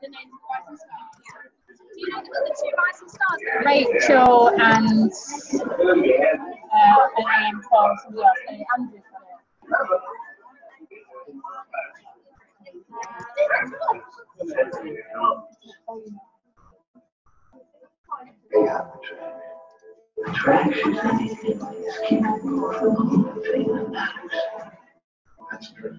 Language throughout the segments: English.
the names of the rising stars? Do you know the other two rising stars? Rachel and uh, a name from somebody else. Uh, Andrew's got it. Attraction is anything that is the thing that matters. That's the truth.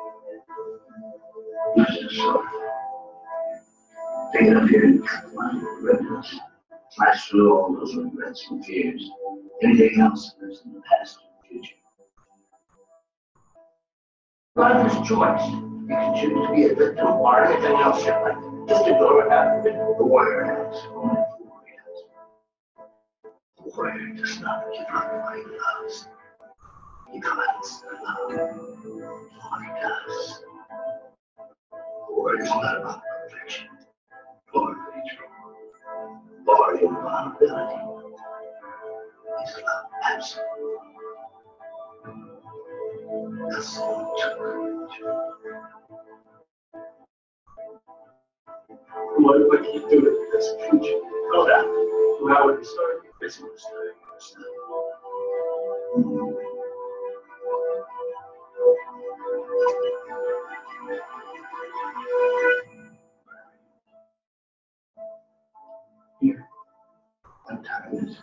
sure. Take it up here and my reverence. Flash through all those regrets and fears. Anything else that's in the past and future. God has choice. You can choose to be a victim or anything else you like. Just ignore what happened. The warrior has only four hands. The warrior does not give up what he loves. He the love. All he does. Is not about perfection or control or invulnerability. He's about absolute. That's all courage. What would you do with this future? Know that. How would you start your business? Here. I'm tired of this.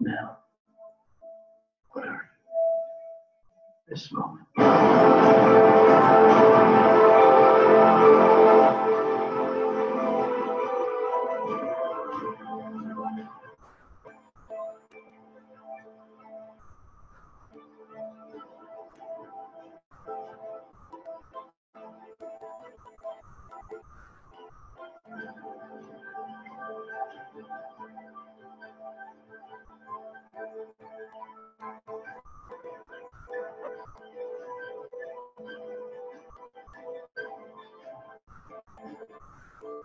Now. What are you? This moment.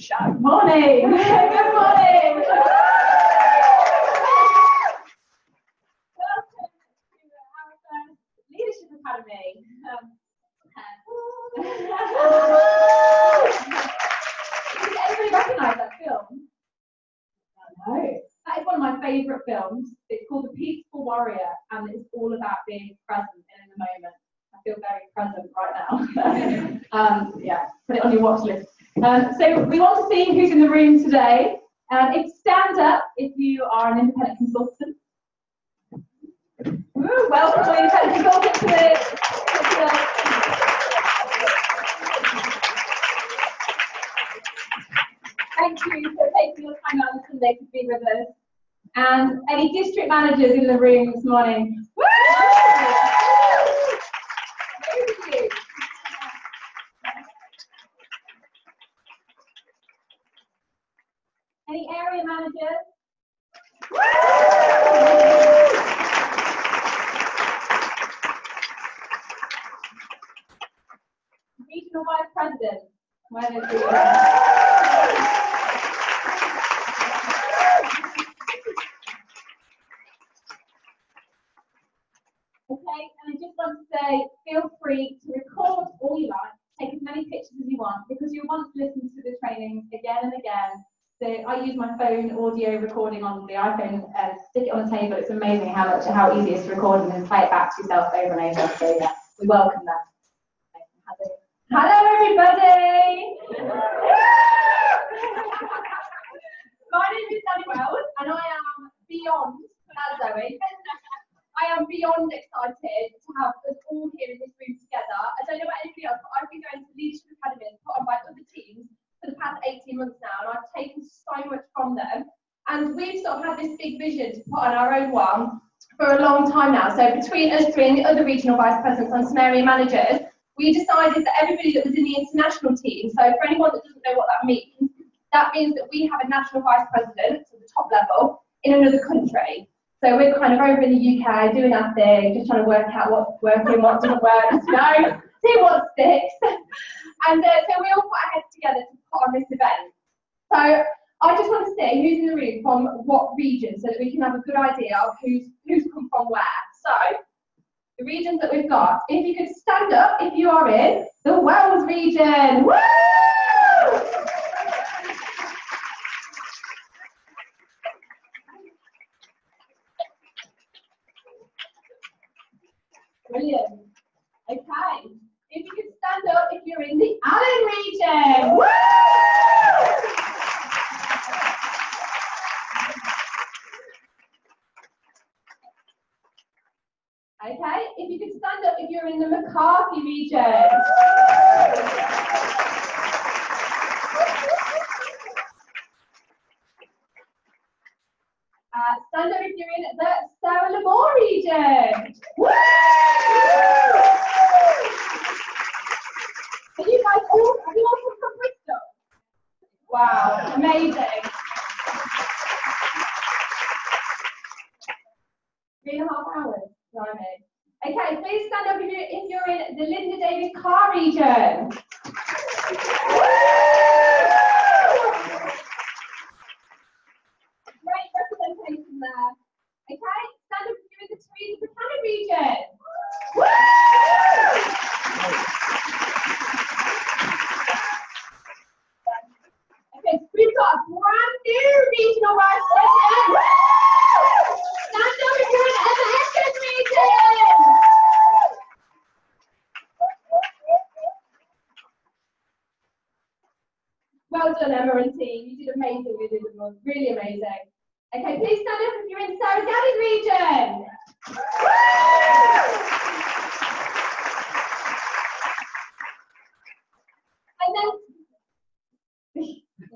Good morning. Good morning. Welcome to our first Leadership Academy. Um, Does everybody recognise that film? No. That is one of my favourite films. It's called The Peaceful Warrior and it's all about being present and in the moment. I feel very present right now. um, yeah, put it on your watch list. Um, so we want to see who's in the room today. Um, if stand up if you are an independent consultant. Woo, welcome to independent consultant to the, to the Thank you for taking your time out on Sunday to be with us. And any district managers in the room this morning? Woo! Thank you. Any area managers? Regional vice president? Where is he? say feel free to record all you like, take as many pictures as you want, because you'll want to listen to the trainings again and again. So I use my phone audio recording on the iPhone and stick it on the table. It's amazing how much how easy it is to record and then play it back to yourself over and over. So yeah, we welcome that. Hello everybody! My name is Danny Wells and I am beyond, that's Zoe, I am beyond excited to have us all here in this room together. I don't know about anybody else, but I've been going to Leadership Academy put on by other teams for the past 18 months now and I've taken so much from them. And we've sort of had this big vision to put on our own one for a long time now. So between us three and the other regional vice presidents and some area managers, we decided that everybody that was in the international team, so for anyone that doesn't know what that means, that means that we have a national vice president at the top level in another country. So we're kind of over in the UK doing our thing, just trying to work out what's working, what doesn't work, you know, see what sticks. and uh, so we all put our heads together to put on this event. So I just want to say who's in the room from what region so that we can have a good idea of who's who's come from where. So the regions that we've got, if you could stand up if you are in the Wales region. Woo! Brilliant. Okay. If you could stand up if you're in the Allen region. Woo! Okay, if you could stand up if you're in the McCarthy region. Uh, stand up if you're in the Sarah Lamore region. Woo! Are you guys all, are you all from Bristol? Wow, amazing. Three and a half hours. Blimey. Okay, please stand up if you're, if you're in the Linda Davis car region. Great representation there. Okay, stand up if you're in the Tweed Buchanan region. Okay, we've got a brand new regional vice president. Stand up if you're in the Essex region. Well done, Emma and team. You did amazing. You did really amazing. Okay, please stand up if you're in Sarah Galley region. And then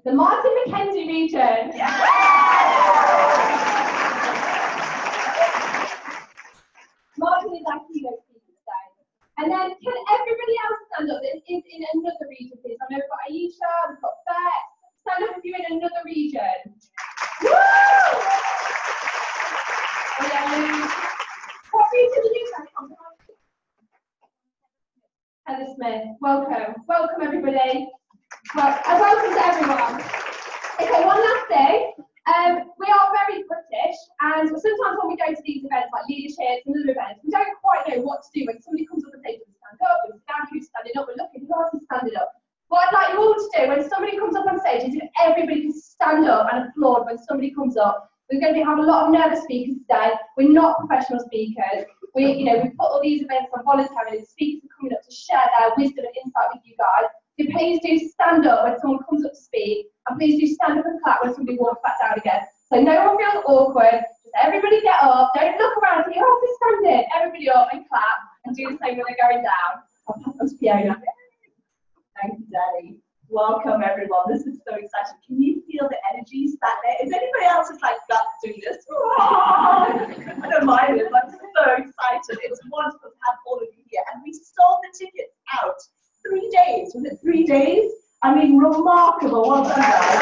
the Martin McKenzie region. Martin is our keynote speaker. And then can everybody else stand up that is in another region, please? I know we've got Aisha, we've got Beth. Stand up if you're in another region. Woo! Hello. What region are you from? Heather Smith, welcome. Welcome everybody. Well, uh, welcome to everyone. Okay, one last thing. Um, we are very British, and sometimes when we go to these events like leadership and other events, we don't quite know what to do when somebody comes up and says, stand up, and stand who's standing up, we're looking, who else is standing up? What I'd like you all to do when somebody comes up on stage is if everybody can stand up and applaud when somebody comes up. We're going to have a lot of nervous speakers today. We're not professional speakers. We, you know, we put all these events on voluntarily. The speakers are coming up to share their wisdom and insight with you guys. So please do stand up when someone comes up to speak, and please do stand up and clap when somebody walks back down again. So no one feels awkward. Just everybody get up. Don't look around and think, oh, they're standing. Everybody up and clap, and do the same when they're going down. I'll pass on to Fiona. Thank you, Danny. Welcome, everyone. This is so exciting. Can you feel the energy back there? Is anybody else just like gut doing this? I don't mind it. I'm so excited. It's wonderful to have all of you here. And we sold the tickets out three days. Was it three days? I mean, remarkable. Well done, guys.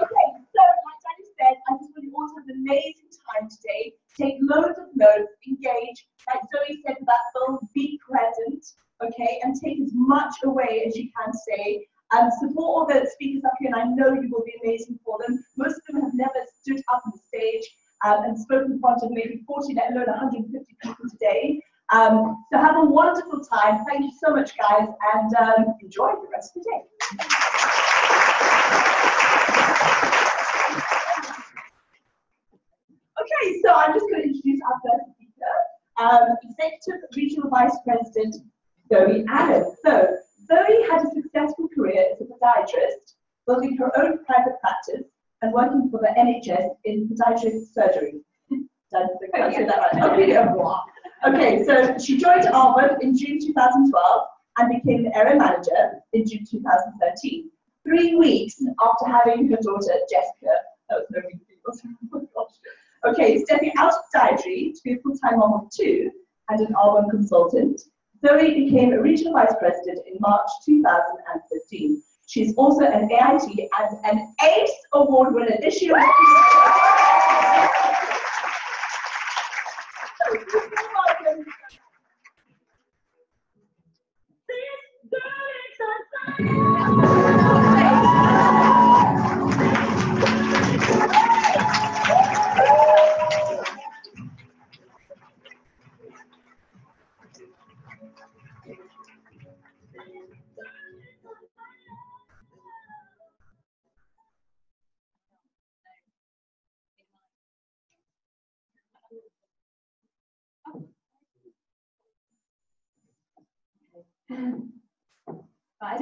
Okay, so like Danny said, I just want you all to have an amazing time today. Take loads of notes, engage, like Zoe said with that film, be present, okay, and take as much away as you can say. And support all the speakers up here, and I know you will be amazing for them. Most of them have never stood up on the stage, um, and in front of maybe 40, let alone 150 people today. Um, so have a wonderful time. Thank you so much, guys, and um, enjoy the rest of the day. Okay, so I'm just going to introduce our first speaker, um, Executive Regional Vice President Zoe Allen. So Zoe had a successful career as a podiatrist, building her own private practice and working for the NHS in podiatric surgery. I say that? Okay, yeah, blah. Okay, so she joined Arbonne in June 2012 and became the area manager in June 2013. Three weeks after having her daughter Jessica, that was no. Oh my gosh. Okay, stepping out of podiatry to be a full-time mom of two and an Arbonne consultant, Zoe became a regional vice president in March 2015. She's also an AIT and an ACE award winner this year. This I didn't have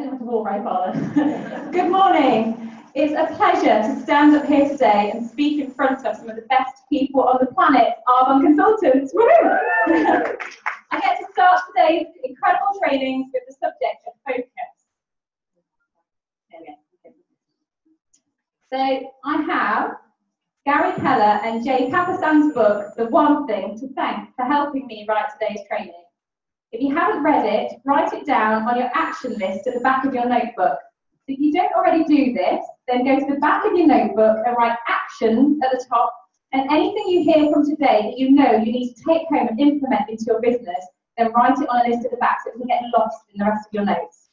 Good morning. It's a pleasure to stand up here today and speak in front of some of the best people on the planet, Arbonne Consultants. I get to start today's incredible trainings with the subject of focus. So I have Gary Keller and Jay Papasan's book, The One Thing, to thank for helping me write today's training. If you haven't read it, write it down on your action list at the back of your notebook. If you don't already do this, then go to the back of your notebook and write action at the top. And anything you hear from today that you know you need to take home and implement into your business, then write it on a list at the back so it doesn't get lost in the rest of your notes.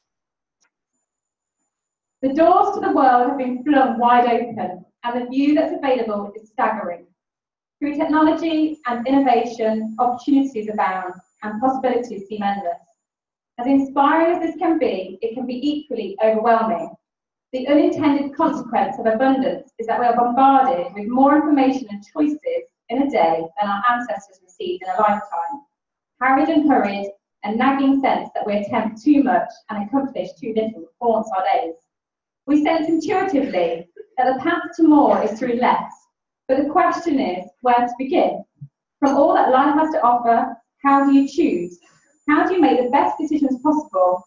The doors to the world have been flung wide open, and the view that's available is staggering. Through technology and innovation, opportunities abound and possibilities seem endless. As inspiring as this can be, it can be equally overwhelming. The unintended consequence of abundance is that we are bombarded with more information and choices in a day than our ancestors received in a lifetime. Harried and hurried, a nagging sense that we attempt too much and accomplish too little haunts our days. We sense intuitively that the path to more is through less, but the question is where to begin. From all that life has to offer, how do you choose? How do you make the best decisions possible,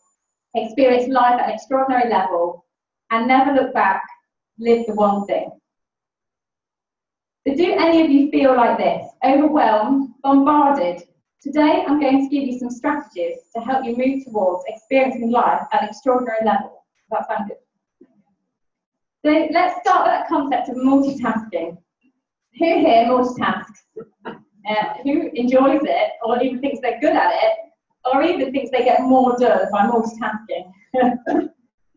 experience life at an extraordinary level, and never look back, live the one thing? So do any of you feel like this, overwhelmed, bombarded? Today I'm going to give you some strategies to help you move towards experiencing life at an extraordinary level. Does that sound good? So let's start with that concept of multitasking. Who here multitasks? Uh, who enjoys it, or even thinks they're good at it, or even thinks they get more done by multitasking?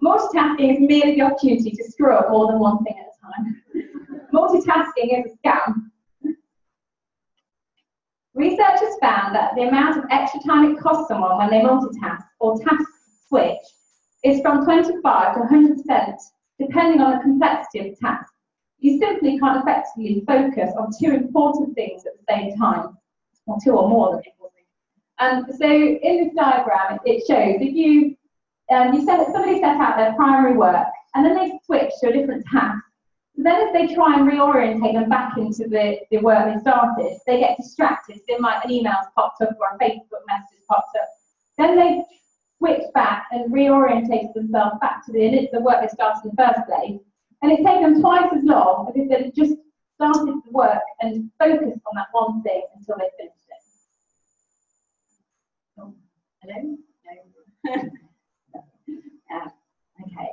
multitasking is merely the opportunity to screw up more than one thing at a time. multitasking is a scam. Researchers found that the amount of extra time it costs someone when they multitask or task switch is from 25 to 100% depending on the complexity of the task. You simply can't effectively focus on two important things at the same time, or two or more than important. And so in this diagram, it shows if you um, you set, somebody set out their primary work and then they switch to a different task. So then if they try and reorientate them back into the, the work they started, they get distracted. So they might an email's popped up or a Facebook message popped up. Then they switch back and reorientate themselves back to the, the work they started in the first place. And it's taken them twice as long as if they'd just started the work and focused on that one thing until they finished it. Oh, hello? No. yeah, okay.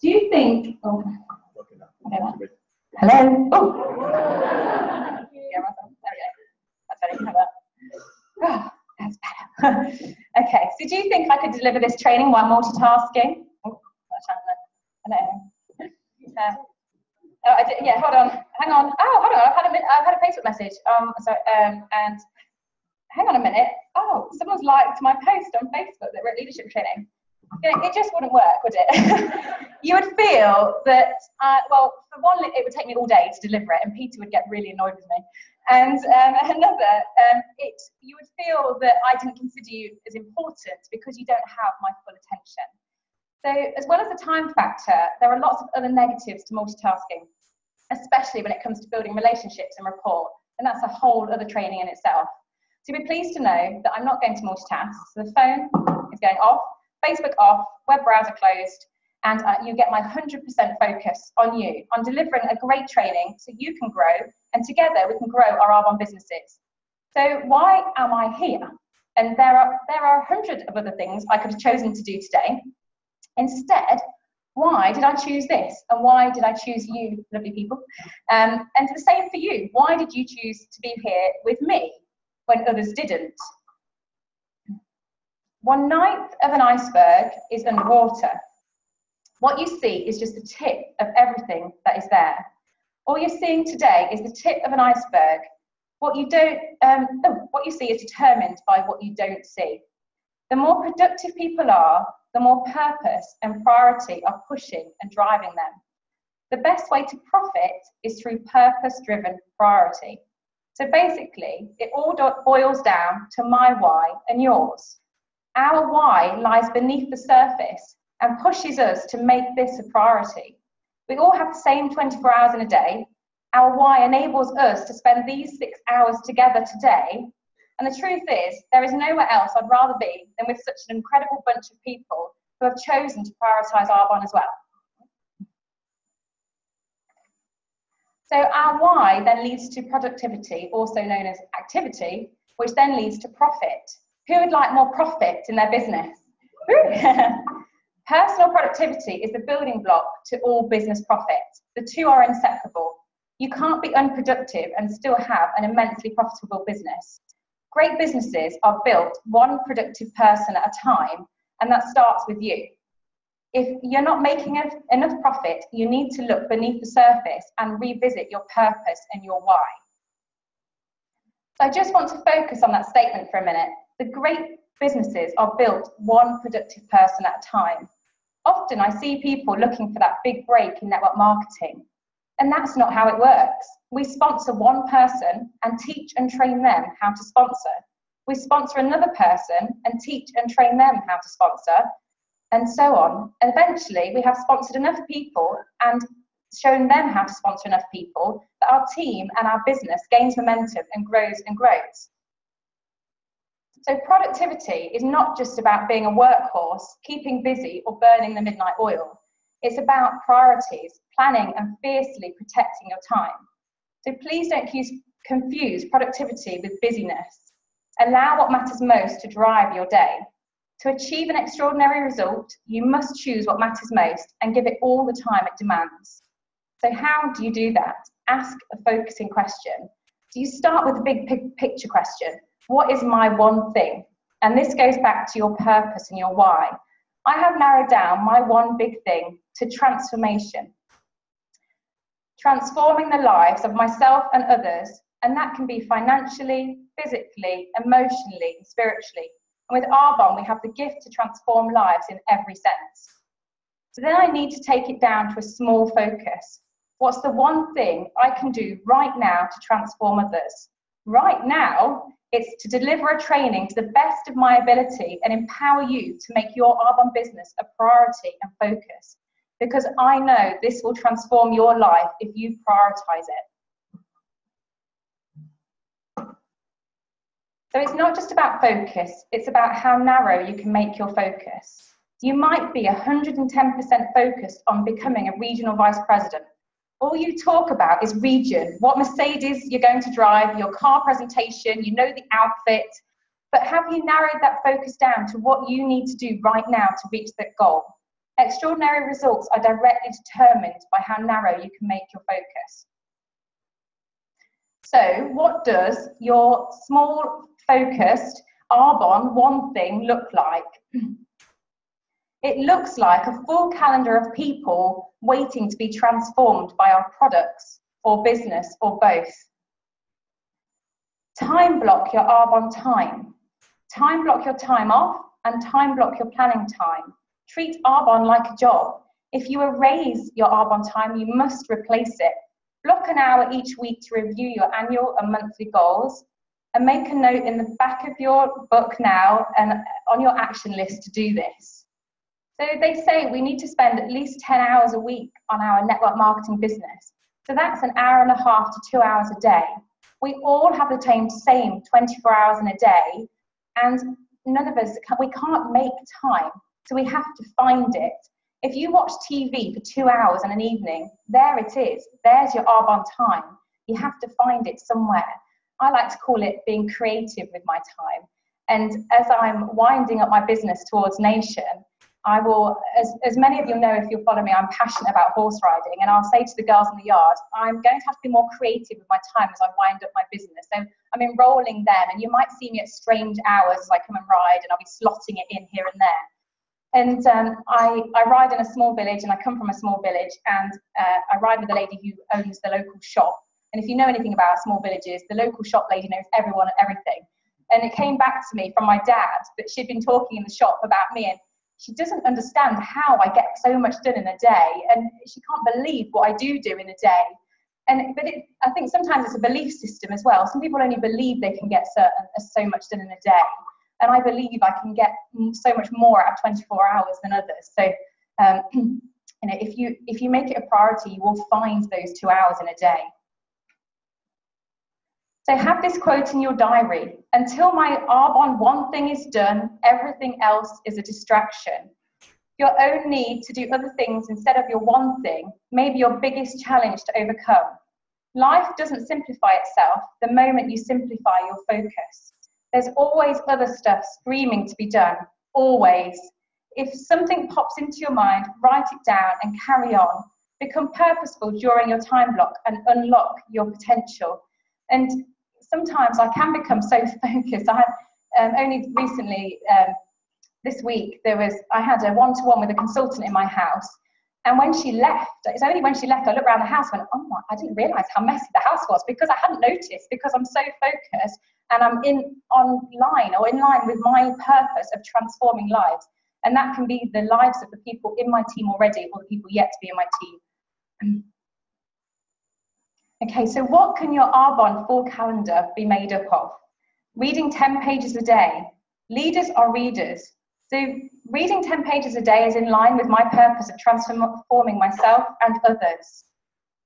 Do you think, oh, okay, hello? Oh! Yeah, there we go. That's clever. Oh, ah, that's better. okay, so do you think I could deliver this training while multitasking? Oh, hello. Hello. Uh, Oh, I did, yeah, hold on. Hang on. Oh, hold on. I've had a, I've had a Facebook message. Um, so, um, and hang on a minute. Oh, someone's liked my post on Facebook that wrote leadership training. You know, it just wouldn't work, would it? you would feel that, uh, well, for one, it would take me all day to deliver it, and Peter would get really annoyed with me. And um, another, um, it, you would feel that I didn't consider you as important because you don't have my full attention. So as well as the time factor, there are lots of other negatives to multitasking, especially when it comes to building relationships and rapport. And that's a whole other training in itself. So be pleased to know that I'm not going to multitask. So the phone is going off, Facebook off, web browser closed, and uh, you get my 100% focus on you, on delivering a great training so you can grow, and together we can grow our Arbonne businesses. So why am I here? And there are, there are a hundred of other things I could have chosen to do today, Instead, why did I choose this? And why did I choose you, lovely people? Um, and the same for you. Why did you choose to be here with me when others didn't? One ninth of an iceberg is underwater. What you see is just the tip of everything that is there. All you're seeing today is the tip of an iceberg. What you don't, um, oh, what you see is determined by what you don't see. The more productive people are, the more purpose and priority are pushing and driving them. The best way to profit is through purpose driven priority. So basically, it all boils down to my why and yours. Our why lies beneath the surface and pushes us to make this a priority. We all have the same 24 hours in a day. Our why enables us to spend these six hours together today and the truth is, there is nowhere else I'd rather be than with such an incredible bunch of people who have chosen to prioritise Arbonne as well. So our why then leads to productivity, also known as activity, which then leads to profit. Who would like more profit in their business? Personal productivity is the building block to all business profit. The two are inseparable. You can't be unproductive and still have an immensely profitable business. Great businesses are built one productive person at a time, and that starts with you. If you're not making enough profit, you need to look beneath the surface and revisit your purpose and your why. So I just want to focus on that statement for a minute. The great businesses are built one productive person at a time. Often I see people looking for that big break in network marketing, and that's not how it works. We sponsor one person and teach and train them how to sponsor. We sponsor another person and teach and train them how to sponsor, and so on. And eventually, we have sponsored enough people and shown them how to sponsor enough people that our team and our business gains momentum and grows and grows. So, productivity is not just about being a workhorse, keeping busy, or burning the midnight oil. It's about priorities, planning, and fiercely protecting your time. So please don't confuse productivity with busyness. Allow what matters most to drive your day. To achieve an extraordinary result, you must choose what matters most and give it all the time it demands. So, how do you do that? Ask a focusing question. Do you start with the big picture question? What is my one thing? And this goes back to your purpose and your why. I have narrowed down my one big thing to transformation transforming the lives of myself and others, and that can be financially, physically, emotionally, spiritually. And with Arbonne, we have the gift to transform lives in every sense. So then I need to take it down to a small focus. What's the one thing I can do right now to transform others? Right now, it's to deliver a training to the best of my ability and empower you to make your Arbonne business a priority and focus because I know this will transform your life if you prioritize it. So it's not just about focus, it's about how narrow you can make your focus. You might be 110% focused on becoming a regional vice president. All you talk about is region, what Mercedes you're going to drive, your car presentation, you know the outfit, but have you narrowed that focus down to what you need to do right now to reach that goal? Extraordinary results are directly determined by how narrow you can make your focus. So what does your small focused Arbonne one thing look like? It looks like a full calendar of people waiting to be transformed by our products or business or both. Time block your Arbonne time. Time block your time off and time block your planning time. Treat Arbonne like a job. If you erase your Arbonne time, you must replace it. Block an hour each week to review your annual and monthly goals and make a note in the back of your book now and on your action list to do this. So they say we need to spend at least 10 hours a week on our network marketing business. So that's an hour and a half to two hours a day. We all have the same 24 hours in a day, and none of us, we can't make time. So we have to find it. If you watch TV for two hours in an evening, there it is. There's your Arbonne time. You have to find it somewhere. I like to call it being creative with my time. And as I'm winding up my business towards Nation, I will, as, as many of you know, if you follow me, I'm passionate about horse riding, and I'll say to the girls in the yard, I'm going to have to be more creative with my time as I wind up my business. So I'm enrolling them, and you might see me at strange hours as I come and ride, and I'll be slotting it in here and there. And um, I, I ride in a small village, and I come from a small village, and uh, I ride with a lady who owns the local shop. And if you know anything about small villages, the local shop lady knows everyone and everything. And it came back to me from my dad that she'd been talking in the shop about me, and she doesn't understand how I get so much done in a day, and she can't believe what I do do in a day. And but it, I think sometimes it's a belief system as well. Some people only believe they can get certain so much done in a day, and I believe I can get so much more out of 24 hours than others. So, um, you know, if you if you make it a priority, you will find those two hours in a day. So have this quote in your diary. Until my Arbonne one thing is done, everything else is a distraction. Your own need to do other things instead of your one thing may be your biggest challenge to overcome. Life doesn't simplify itself the moment you simplify your focus. There's always other stuff screaming to be done, always. If something pops into your mind, write it down and carry on. Become purposeful during your time block and unlock your potential. And sometimes I can become so focused. I have um, only recently, um, this week, there was I had a one-to-one with a consultant in my house, and when she left, it's only when she left I looked around the house and went, oh my, I didn't realise how messy the house was because I hadn't noticed because I'm so focused and I'm in online or in line with my purpose of transforming lives. And that can be the lives of the people in my team already or the people yet to be in my team. Okay, so what can your Arbonne full calendar be made up of? Reading 10 pages a day. Leaders are readers. So reading 10 pages a day is in line with my purpose of transforming myself and others.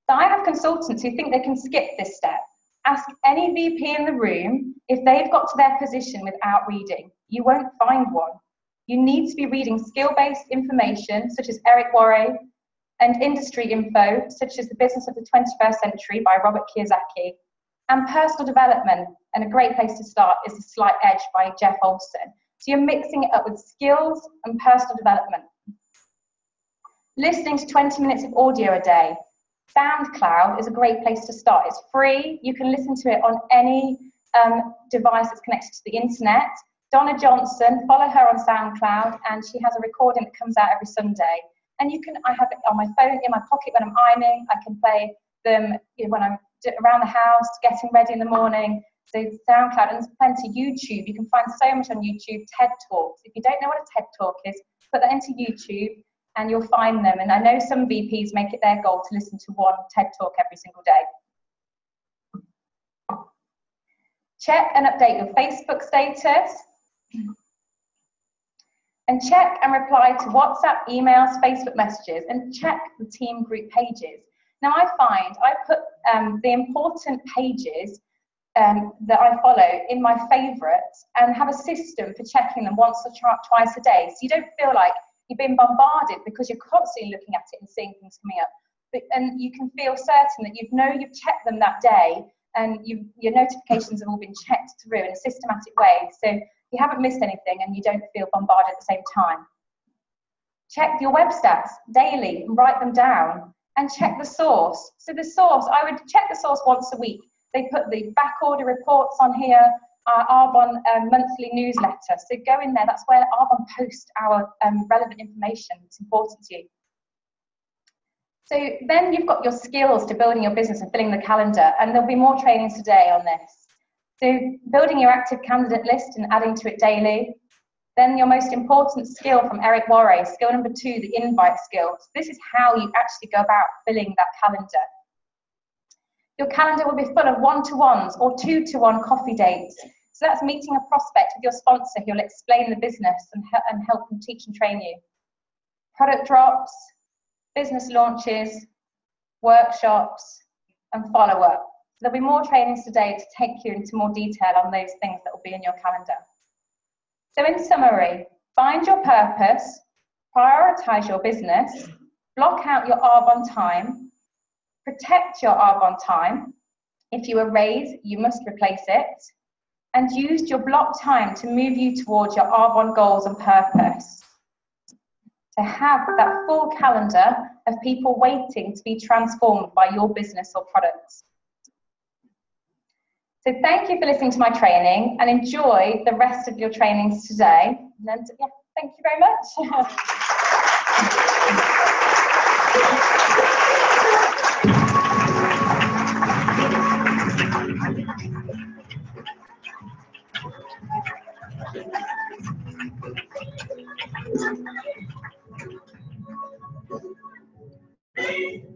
So I have consultants who think they can skip this step. Ask any VP in the room if they've got to their position without reading. You won't find one. You need to be reading skill-based information such as Eric Worre, and industry info, such as The Business of the 21st Century by Robert Kiyosaki, and personal development. And a great place to start is The Slight Edge by Jeff Olson. So you're mixing it up with skills and personal development. Listening to 20 minutes of audio a day. SoundCloud is a great place to start. It's free. You can listen to it on any um, device that's connected to the internet. Donna Johnson, follow her on SoundCloud, and she has a recording that comes out every Sunday. And you can, I have it on my phone, in my pocket when I'm ironing. I can play them you know, when I'm around the house, getting ready in the morning. So SoundCloud and there's plenty of YouTube. You can find so much on YouTube. TED Talks. If you don't know what a TED Talk is, put that into YouTube and you'll find them. And I know some VPs make it their goal to listen to one TED Talk every single day. Check and update your Facebook status and check and reply to WhatsApp, emails, Facebook messages, and check the team group pages. Now, I find I put um, the important pages um, that I follow in my favourites and have a system for checking them once or twice a day. So you don't feel like you've been bombarded because you're constantly looking at it and seeing things coming up. But, and you can feel certain that you know you've checked them that day and your notifications have all been checked through in a systematic way. So you haven't missed anything and you don't feel bombarded at the same time. Check your web stats daily and write them down and check the source. So the source, I would check the source once a week. They put the back order reports on here. our Arbonne um, monthly newsletter. So go in there, that's where Arbonne posts our um, relevant information. It's important to you. So then you've got your skills to building your business and filling the calendar, and there'll be more trainings today on this. So building your active candidate list and adding to it daily. Then your most important skill from Eric Worre, skill number two, the invite skill. So this is how you actually go about filling that calendar. Your calendar will be full of one-to-ones or two-to-one coffee dates. So that's meeting a prospect with your sponsor who'll explain the business and, and help them teach and train you. Product drops, business launches, workshops, and follow-up. There'll be more trainings today to take you into more detail on those things that will be in your calendar. So in summary, find your purpose, prioritize your business, block out your Arbonne time, protect your Arbonne time. If you erase, you must replace it. And use your block time to move you towards your Arbonne goals and purpose. To have that full calendar of people waiting to be transformed by your business or products. So thank you for listening to my training and enjoy the rest of your trainings today. And yeah, thank you very much.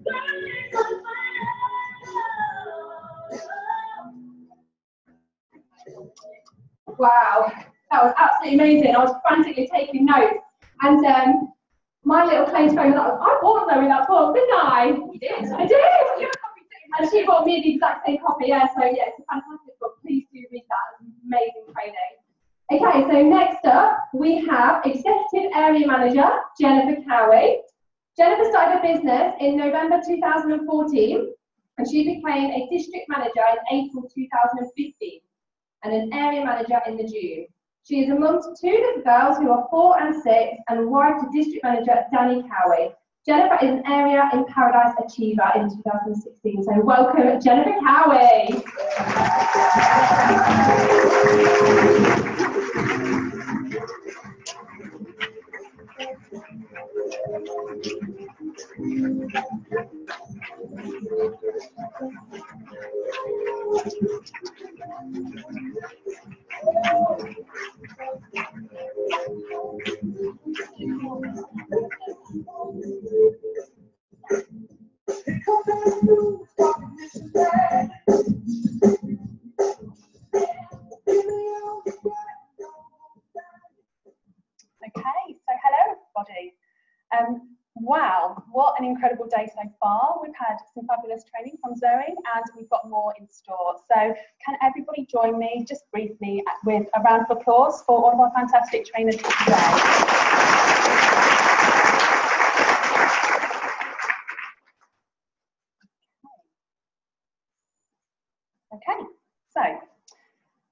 Wow, that was absolutely amazing. I was frantically taking notes. And um, my little close friend, I, I bought them in that book, didn't I? You did. I did. And she bought me the exact same copy, yeah. So yeah, it's a fantastic book. Please do read that. It's amazing training. Okay, so next up we have Executive Area Manager Jennifer Cowie. Jennifer started a business in November 2014 and she became a district manager in April 2015 and an area manager in the June. She is amongst two little girls who are four and six and wife to district manager Danny Cowie. Jennifer is an area in Paradise Achiever in 2016. So welcome, Jennifer Cowie. Okay, so hello everybody. Um, wow, what an incredible day so far. We've had some fabulous training from Zoe and we've got more in store. So can everybody join me just briefly with a round of applause for all of our fantastic trainers today. Okay, so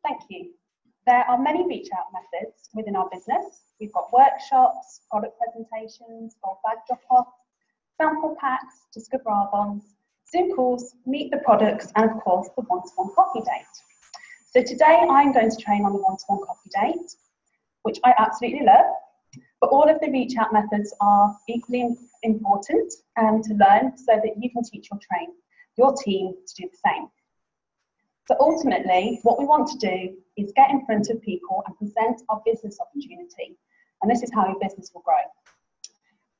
thank you. There are many reach out methods within our business. We've got workshops, product presentations, bulk bag drop offs, sample packs, discover Arbonnes, Zoom calls, meet the products, and of course the one to one coffee date. So today I'm going to train on the one to one coffee date, which I absolutely love. But all of the reach out methods are equally important um, to learn so that you can teach your train, your team to do the same. So ultimately, what we want to do is get in front of people and present our business opportunity. And this is how your business will grow.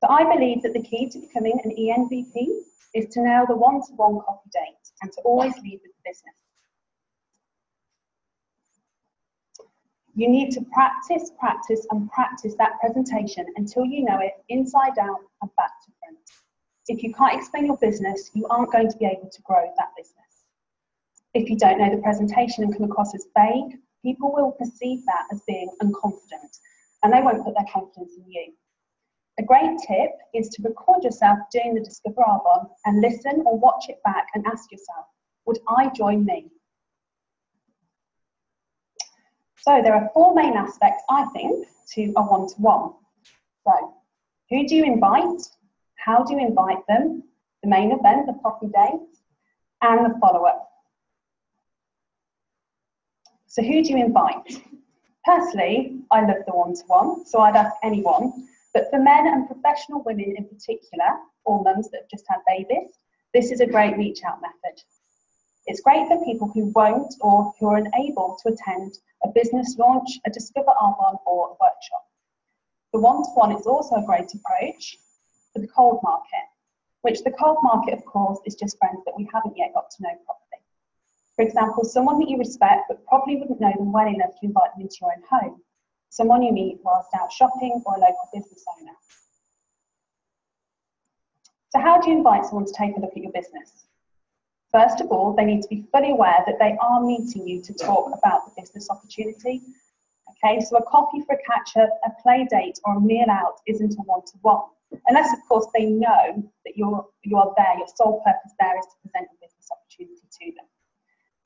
So I believe that the key to becoming an ENVP is to nail the one-to-one coffee date and to always lead with the business. You need to practice, practice, and practice that presentation until you know it inside out and back to front. If you can't explain your business, you aren't going to be able to grow that business. If you don't know the presentation and come across as vague, people will perceive that as being unconfident and they won't put their confidence in you. A great tip is to record yourself doing the Discover Arbonne and listen or watch it back and ask yourself, would I join me? So there are four main aspects, I think, to a one-to-one. So, who do you invite? How do you invite them? The main event, the coffee date, and the follow-up. So who do you invite? Personally, I love the one-to-one, so I'd ask anyone. But for men and professional women in particular, or mums that have just had babies, this is a great reach out method. It's great for people who won't or who are unable to attend a business launch, a Discover Arbonne or a workshop. The one-to-one is also a great approach for the cold market, which the cold market, of course, is just friends that we haven't yet got to know properly. For example, someone that you respect but probably wouldn't know them well enough to invite them into your own home, someone you meet whilst out shopping or a local business owner. So how do you invite someone to take a look at your business? First of all, they need to be fully aware that they are meeting you to talk about the business opportunity. Okay, so a coffee for a catch up, a play date, or a meal out isn't a one to one. Unless, of course, they know that you're, you are there, your sole purpose there is to present your business opportunity to them.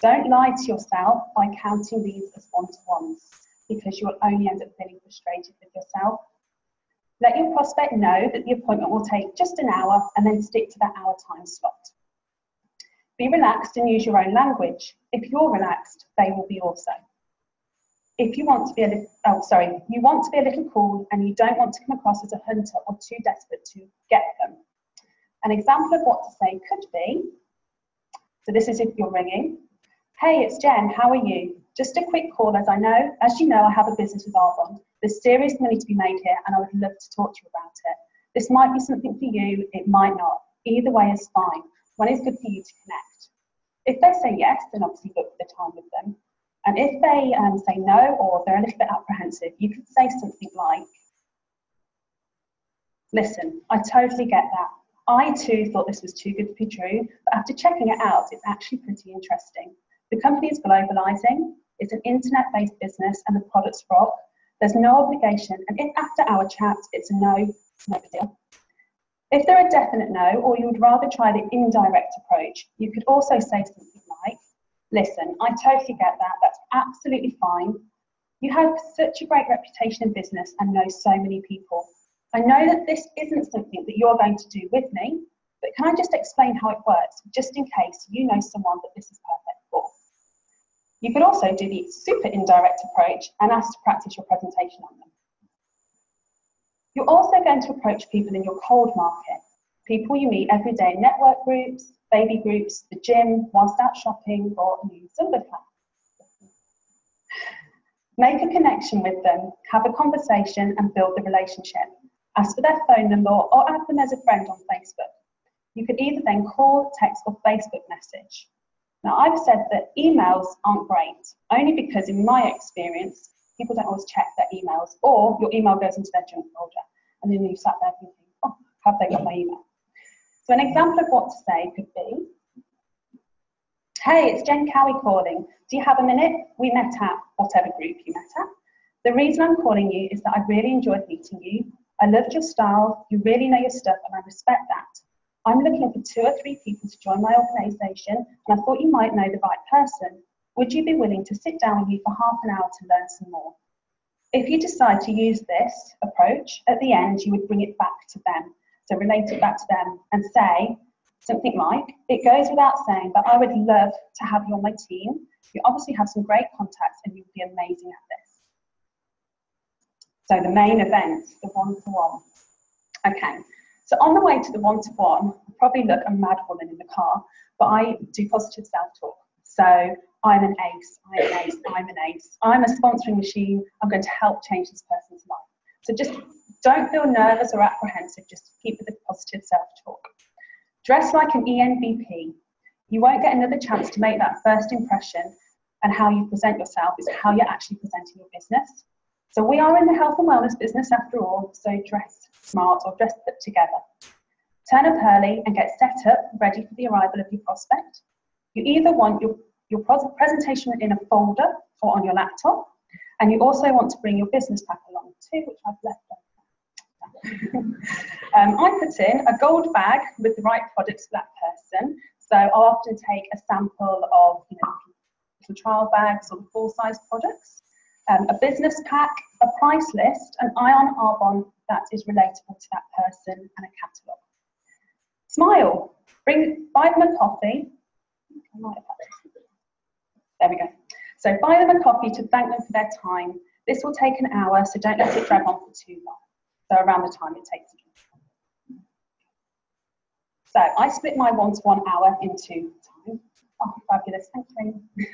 Don't lie to yourself by counting these as one to ones because you will only end up feeling frustrated with yourself. Let your prospect know that the appointment will take just an hour and then stick to that hour time slot. Be relaxed and use your own language. If you're relaxed, they will be also. If you want to be a little, oh, sorry, you want to be a little cool and you don't want to come across as a hunter or too desperate to get them. An example of what to say could be, so this is if you're ringing. Hey, it's Jen, how are you? Just a quick call as I know, as you know, I have a business with Arbonne. There's serious money to be made here and I would love to talk to you about it. This might be something for you, it might not. Either way is fine. When is good for you to connect? If they say yes, then obviously book the time with them. And if they um, say no or they're a little bit apprehensive, you could say something like, Listen, I totally get that. I too thought this was too good to be true, but after checking it out, it's actually pretty interesting. The company is globalizing, it's an internet based business, and the products rock. There's no obligation, and if after our chat it's a no, no deal. If they're a definite no, or you would rather try the indirect approach, you could also say something like, listen, I totally get that, that's absolutely fine. You have such a great reputation in business and know so many people. I know that this isn't something that you're going to do with me, but can I just explain how it works, just in case you know someone that this is perfect? You could also do the super indirect approach and ask to practice your presentation on them. You're also going to approach people in your cold market, people you meet every day in network groups, baby groups, the gym, whilst out shopping, or a new Zumba class. Make a connection with them, have a conversation, and build the relationship. Ask for their phone number or add them as a friend on Facebook. You could either then call, text, or Facebook message. Now, I've said that emails aren't great, only because in my experience, people don't always check their emails, or your email goes into their junk folder, and then you sat there thinking, oh, have they got my email? So an example of what to say could be, hey, it's Jen Cowie calling. Do you have a minute? We met at whatever group you met at. The reason I'm calling you is that I really enjoyed meeting you. I loved your style, you really know your stuff, and I respect that. I'm looking for two or three people to join my organisation, and I thought you might know the right person. Would you be willing to sit down with you for half an hour to learn some more? If you decide to use this approach, at the end you would bring it back to them. So relate it back to them and say something like, it goes without saying, but I would love to have you on my team. You obviously have some great contacts and you'd be amazing at this. So the main event, the one-to-one. Okay, so on the way to the one-to-one, I probably look a mad woman in the car, but I do positive self-talk. So I'm an ace, I'm an ace, I'm an ace. I'm a sponsoring machine. I'm going to help change this person's life. So just don't feel nervous or apprehensive, just keep with the positive self talk. Dress like an ENVP. You won't get another chance to make that first impression, and how you present yourself is how you're actually presenting your business. So we are in the health and wellness business after all, so dress smart or dress put together. Turn up early and get set up ready for the arrival of your prospect. You either want your your presentation in a folder or on your laptop. And you also want to bring your business pack along too, which I've left um, I put in a gold bag with the right products for that person. So I'll often take a sample of you know, trial bags or full size products, um, a business pack, a price list, an ION on Arbonne that is relatable to that person, and a catalogue. Smile. Bring, buy them a coffee. There we go. So buy them a coffee to thank them for their time. This will take an hour, so don't let it drag on for too long. So around the time it takes. So I split my one-to-one hour into time. Oh, fabulous, thank Rainy.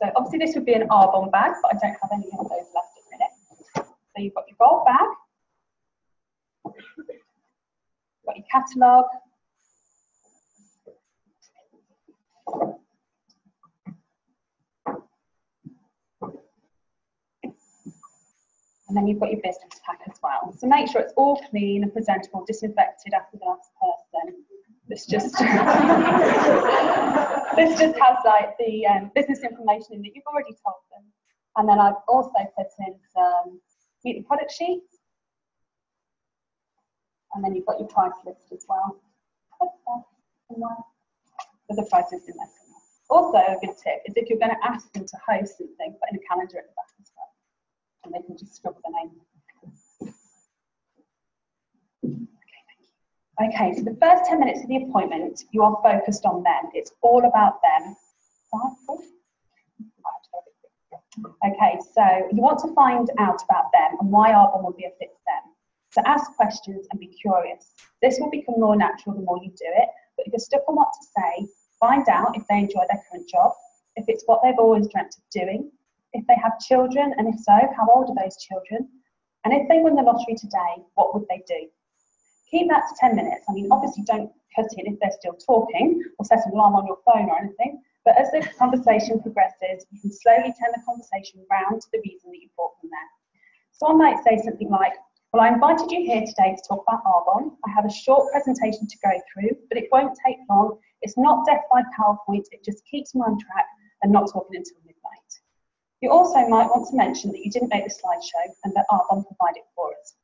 So obviously this would be an Arbonne bag, but I don't have any of those left at the minute. So you've got your gold bag, got your catalogue, and then you've got your business pack as well. So make sure it's all clean and presentable, disinfected after the last person. This just this just has like the um, business information in that you've already told them. And then I've also put in some the product sheets. And then you've got your price list as well. There's a price list in there. Also, a good tip is if you're going to ask them to host something, put in a calendar at the back as well. And they can just scribble the name. Okay, so the first 10 minutes of the appointment, you are focused on them. It's all about them. Okay, so you want to find out about them and why Arbonne would be a fit for them. So ask questions and be curious. This will become more natural the more you do it, but if you're stuck on what to say, find out if they enjoy their current job, if it's what they've always dreamt of doing, if they have children, and if so, how old are those children? And if they won the lottery today, what would they do? Keep that to 10 minutes. I mean, obviously don't cut in if they're still talking or set an alarm on your phone or anything, but as the conversation progresses, you can slowly turn the conversation round to the reason that you brought them there. So I might say something like, well, I invited you here today to talk about Arbonne. I have a short presentation to go through, but it won't take long. It's not death by PowerPoint. It just keeps me on track and not talking until midnight. You also might want to mention that you didn't make the slideshow and that Arbonne provided for us.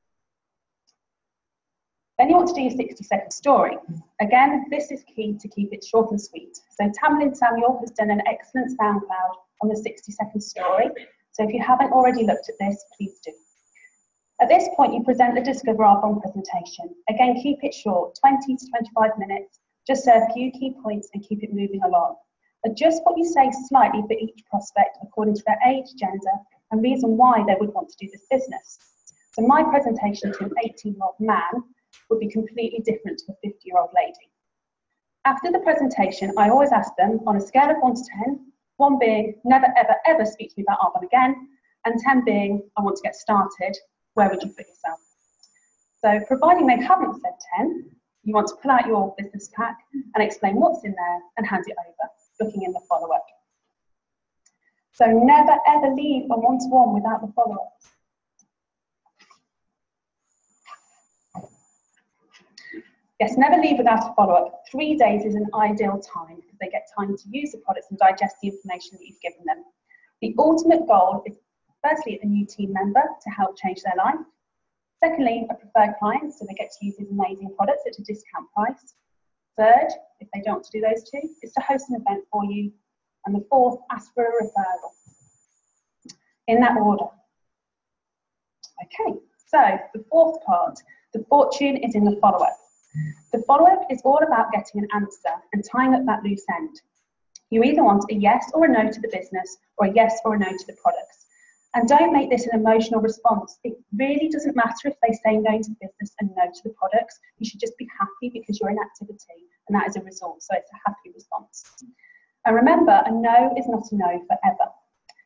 Then you want to do your 60 second story. Again, this is key to keep it short and sweet. So Tamlin Samuel has done an excellent SoundCloud on the 60 second story. So if you haven't already looked at this, please do. At this point, you present the Discover Arbonne presentation. Again, keep it short, 20 to 25 minutes. Just say a few key points and keep it moving along. Adjust what you say slightly for each prospect according to their age, gender, and reason why they would want to do this business. So my presentation to an 18-year-old man would be completely different to a 50 year old lady. After the presentation, I always ask them on a scale of 1 to 10, 1 being never, ever, ever speak to me about Arbonne again, and 10 being I want to get started, where would you put yourself? So, providing they haven't said 10, you want to pull out your business pack and explain what's in there and hand it over, looking in the follow up. So, never ever leave a one to one without the follow up. Yes, never leave without a follow-up. Three days is an ideal time because they get time to use the products and digest the information that you've given them. The ultimate goal is firstly a new team member to help change their life. Secondly, a preferred client, so they get to use these amazing products at a discount price. Third, if they don't want to do those two, is to host an event for you. And the fourth, ask for a referral. In that order. Okay, so the fourth part, the fortune is in the follow-up. The follow-up is all about getting an answer and tying up that loose end. You either want a yes or a no to the business, or a yes or a no to the products. And don't make this an emotional response. It really doesn't matter if they say no to the business and no to the products. You should just be happy because you're in activity, and that is a result. So it's a happy response. And remember, a no is not a no forever.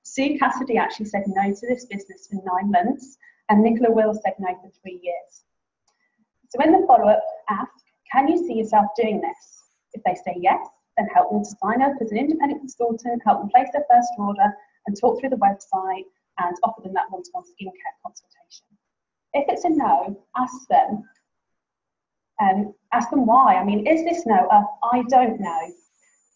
Sue Cassidy actually said no to this business for nine months, and Nicola Will said no for three years. So in the follow-up, ask, can you see yourself doing this? If they say yes, then help them to sign up as an independent consultant, help them place their first order, and talk through the website and offer them that one-to-one skincare consultation. If it's a no, ask them, um, ask them why. I mean, is this no a I don't know?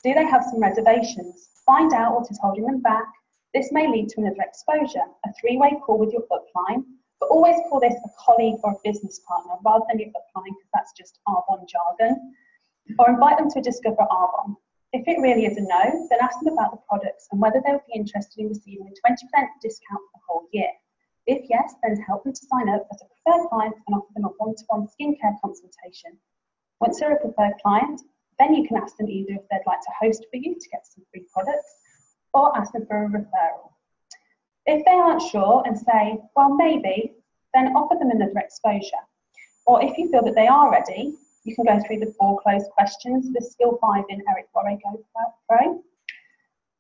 Do they have some reservations? Find out what is holding them back. This may lead to another exposure, a three-way call with your upline, but always call this a colleague or a business partner rather than your upline because that's just Arbonne jargon. Or invite them to Discover Arbonne. If it really is a no, then ask them about the products and whether they would be interested in receiving a 20% discount for the whole year. If yes, then help them to sign up as a preferred client and offer them a one-to-one skincare consultation. Once they're a preferred client, then you can ask them either if they'd like to host for you to get some free products or ask them for a referral. If they aren't sure and say, well, maybe, then offer them another exposure. Or if you feel that they are ready, you can go through the four closed questions, the skill five in Eric Worre Go Pro.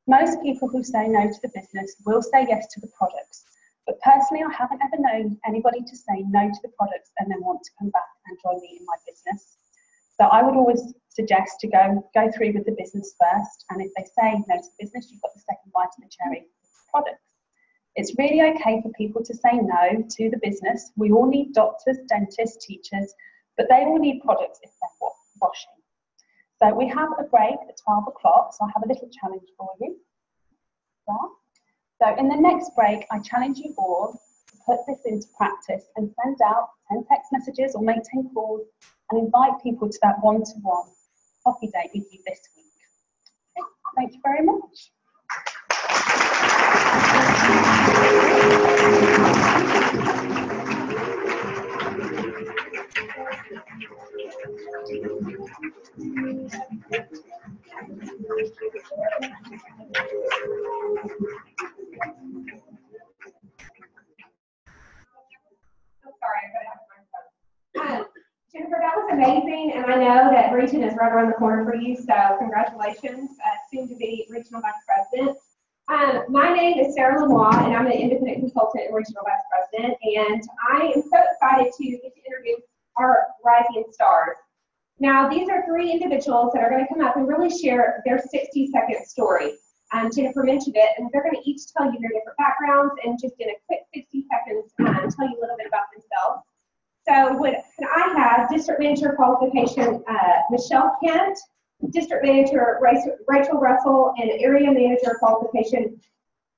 Most people who say no to the business will say yes to the products, but personally, I haven't ever known anybody to say no to the products and then want to come back and join me in my business. So I would always suggest to go go through with the business first, and if they say no to the business, you've got the second bite of the cherry products. It's really okay for people to say no to the business. We all need doctors, dentists, teachers, but they all need products if they're washing. So we have a break at 12 o'clock, so I have a little challenge for you. So in the next break, I challenge you all to put this into practice and send out 10 text messages or make 10 calls and invite people to that one-to-one coffee date with you this week. Okay, thank you very much. Um, Jennifer, that was amazing, and I know that region is a mainstay and I know that Beijing is right around the corner for you, so congratulations, uh, soon to be regional vice president. Um, my name is Sarah Lemois, and I'm an independent consultant and regional vice president, and I am so excited to get to interview our rising stars. Now, these are three individuals that are going to come up and really share their 60 second story. Um, Jennifer mentioned it, and they're going to each tell you their different backgrounds and just in a quick 60 seconds um, tell you a little bit about themselves. So can I have district manager qualification, uh, Michelle Kent, district manager Rachel Russell, and area manager qualification,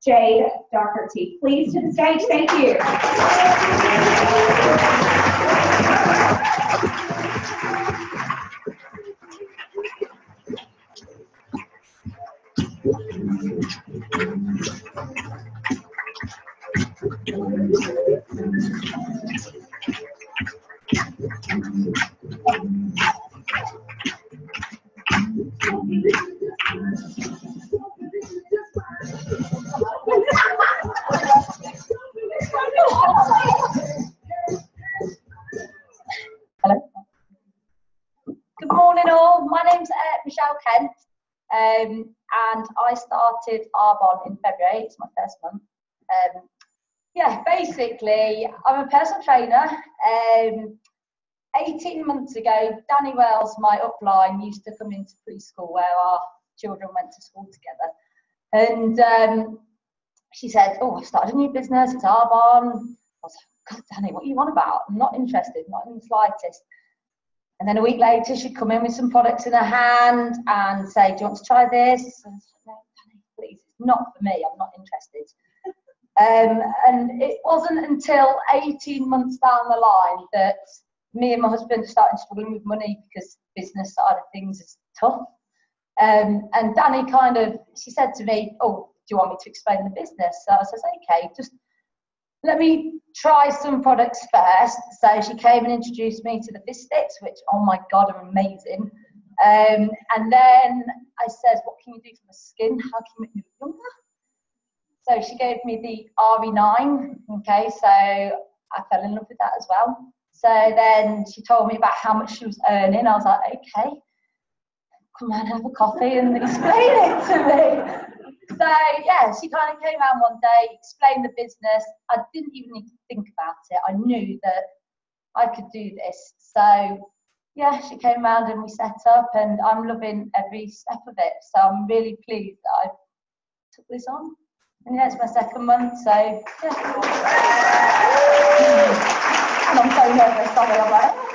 Jade Doherty. Please to the stage, thank you. Started Arbonne in February. It's my first month. Um, yeah, basically, I'm a personal trainer. Um, 18 months ago, Danny Wells, my upline, used to come into preschool where our children went to school together. And um, she said, Oh, I've started a new business, it's Arbonne. I was like, God, Danny, what are you on about? I'm not interested, not in the slightest. And then a week later, she'd come in with some products in her hand and say, Do you want to try this? And not for me, I'm not interested. Um, and it wasn't until 18 months down the line that me and my husband started struggling with money because business side of things is tough. Um, and Danny kind of, she said to me, oh, do you want me to explain the business? So I said, okay, just let me try some products first. So she came and introduced me to the Fizz Sticks, which, oh my God, are amazing. Um, and then I said, what can you do for the skin? How can you make me look younger? So she gave me the RE9. Okay, so I fell in love with that as well. So then she told me about how much she was earning. I was like, okay, come on, have a coffee and explain it to me. So yeah, she kind of came around one day, explained the business. I didn't even need to think about it. I knew that I could do this. So yeah, she came around and we set up, and I'm loving every step of it. So I'm really pleased that I took this on. And yeah, it's my second month, so yeah. and I'm so nervous, sorry, I'm like, oh.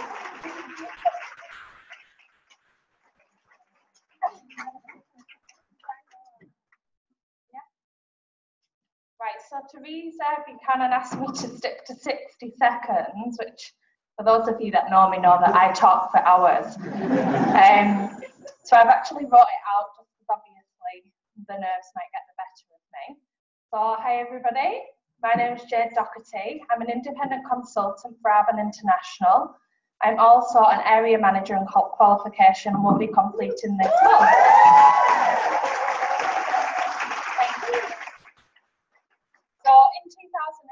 Right, so Teresa Buchanan asked me to stick to 60 seconds, which for those of you that know me know that I talk for hours. um, so I've actually wrote it out just because obviously the nerves might get the better of me. So hi everybody, My name is Jade Doherty. I'm an independent consultant for Arbonne International. I'm also an area manager and qualification and will be completing this month. So in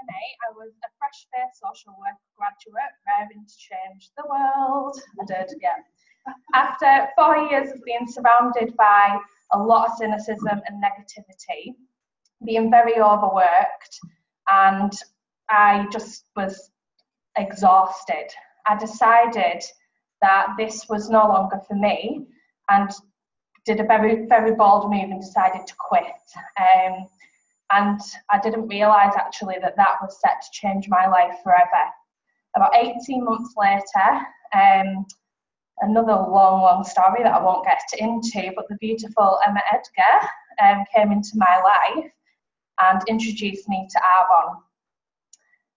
2008, I was a fresh faced social work graduate, raring to change the world. I did, yeah. After four years of being surrounded by a lot of cynicism and negativity, being very overworked, and I just was exhausted. I decided that this was no longer for me and did a very, very bold move and decided to quit. Um, and I didn't realise actually that that was set to change my life forever. About 18 months later, um, another long, long story that I won't get into, but the beautiful Emma Edgar um, came into my life and introduced me to Arbonne.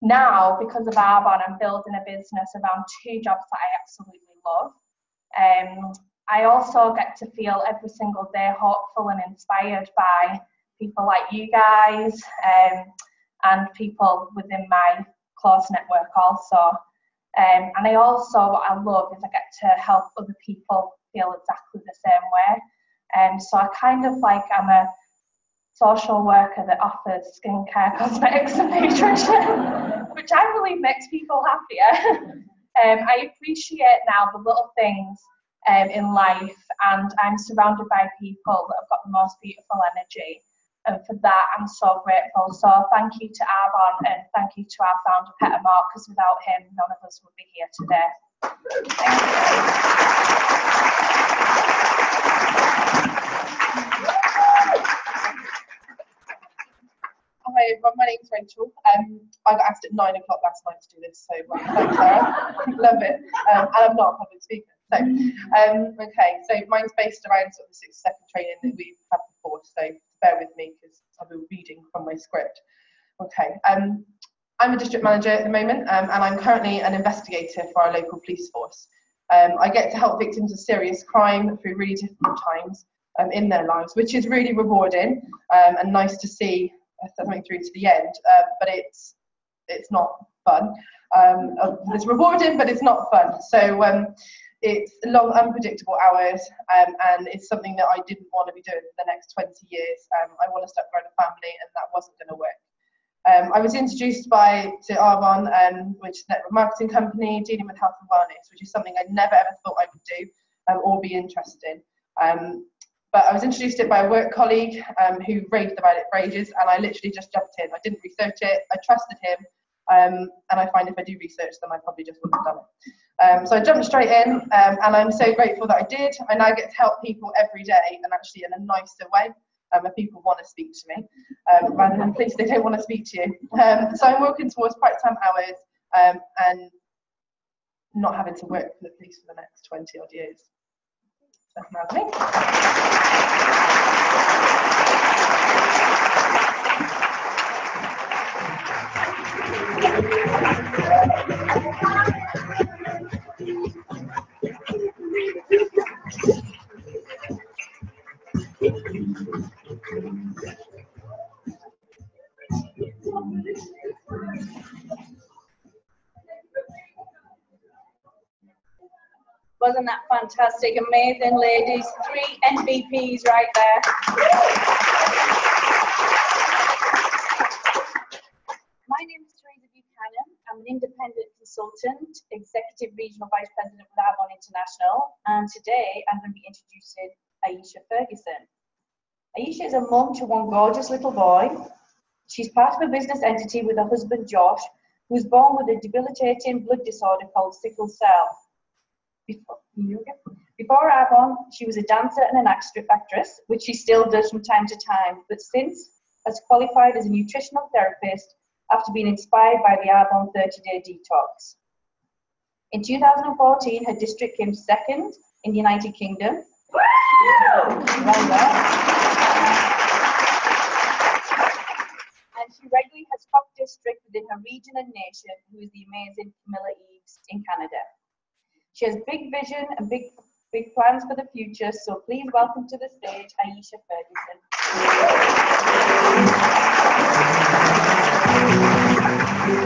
Now, because of Arbonne, I'm building a business around two jobs that I absolutely love. Um, I also get to feel every single day hopeful and inspired by people like you guys um, and people within my close network also. Um, and I also, what I love is I get to help other people feel exactly the same way. Um, so I kind of like I'm a social worker that offers skincare, cosmetics, and nutrition, which I believe makes people happier. um, I appreciate now the little things um, in life, and I'm surrounded by people that have got the most beautiful energy. And for that, I'm so grateful. So thank you to Arbonne and thank you to our founder, Petter Mørck, because without him, none of us would be here today. Hi everyone, my name's Rachel. Um, I got asked at nine o'clock last night to do this, so well, thanks Sarah. Love it. Um, and I'm not a public speaker. So, um, okay, so mine's based around sort of the six second training that we've had before, so bear with me because I'll be reading from my script. Okay, um, I'm a district manager at the moment um, and I'm currently an investigator for our local police force. Um, I get to help victims of serious crime through really difficult times um, in their lives, which is really rewarding um, and nice to see something through to the end, uh, but it's, it's not fun. Um, uh, it's rewarding, but it's not fun. So um, it's long, unpredictable hours, um, and it's something that I didn't want to be doing for the next 20 years. Um, I want to start growing a family, and that wasn't going to work. Um, I was introduced by to Arbonne, um, which is a network marketing company dealing with health and wellness, which is something I never ever thought I would do um, or be interested in. Um, but I was introduced to it by a work colleague who raved about it for ages, and I literally just jumped in. I didn't research it. I trusted him, um, and I find if I do research, then I probably just wouldn't have done it. Um, so I jumped straight in, um, and I'm so grateful that I did. I now get to help people every day, and actually in a nicer way. Um, if people want to speak to me, um, rather than please they don't want to speak to you. Um, so I'm working towards part-time hours um, and not having to work for the police for the next 20 odd years. So. Wasn't that fantastic? Amazing, ladies. Three MVPs right there. My name is Teresa Buchanan. I'm an independent consultant, executive regional vice president with Arbonne International, and today I'm going to be introducing Aisha Ferguson. Aisha is a mum to one gorgeous little boy. She's part of a business entity with her husband Josh, who was born with a debilitating blood disorder called sickle cell. Before, before Arbonne, she was a dancer and an actress, which she still does from time to time, but since has qualified as a nutritional therapist after being inspired by the Arbonne 30-day detox. In 2014, her district came second in the United Kingdom. And she regularly has top district within her region and nation, who is the amazing Camilla Eves in Canada. She has big vision and big big plans for the future, so please welcome to the stage Aisha Ferguson. Wow,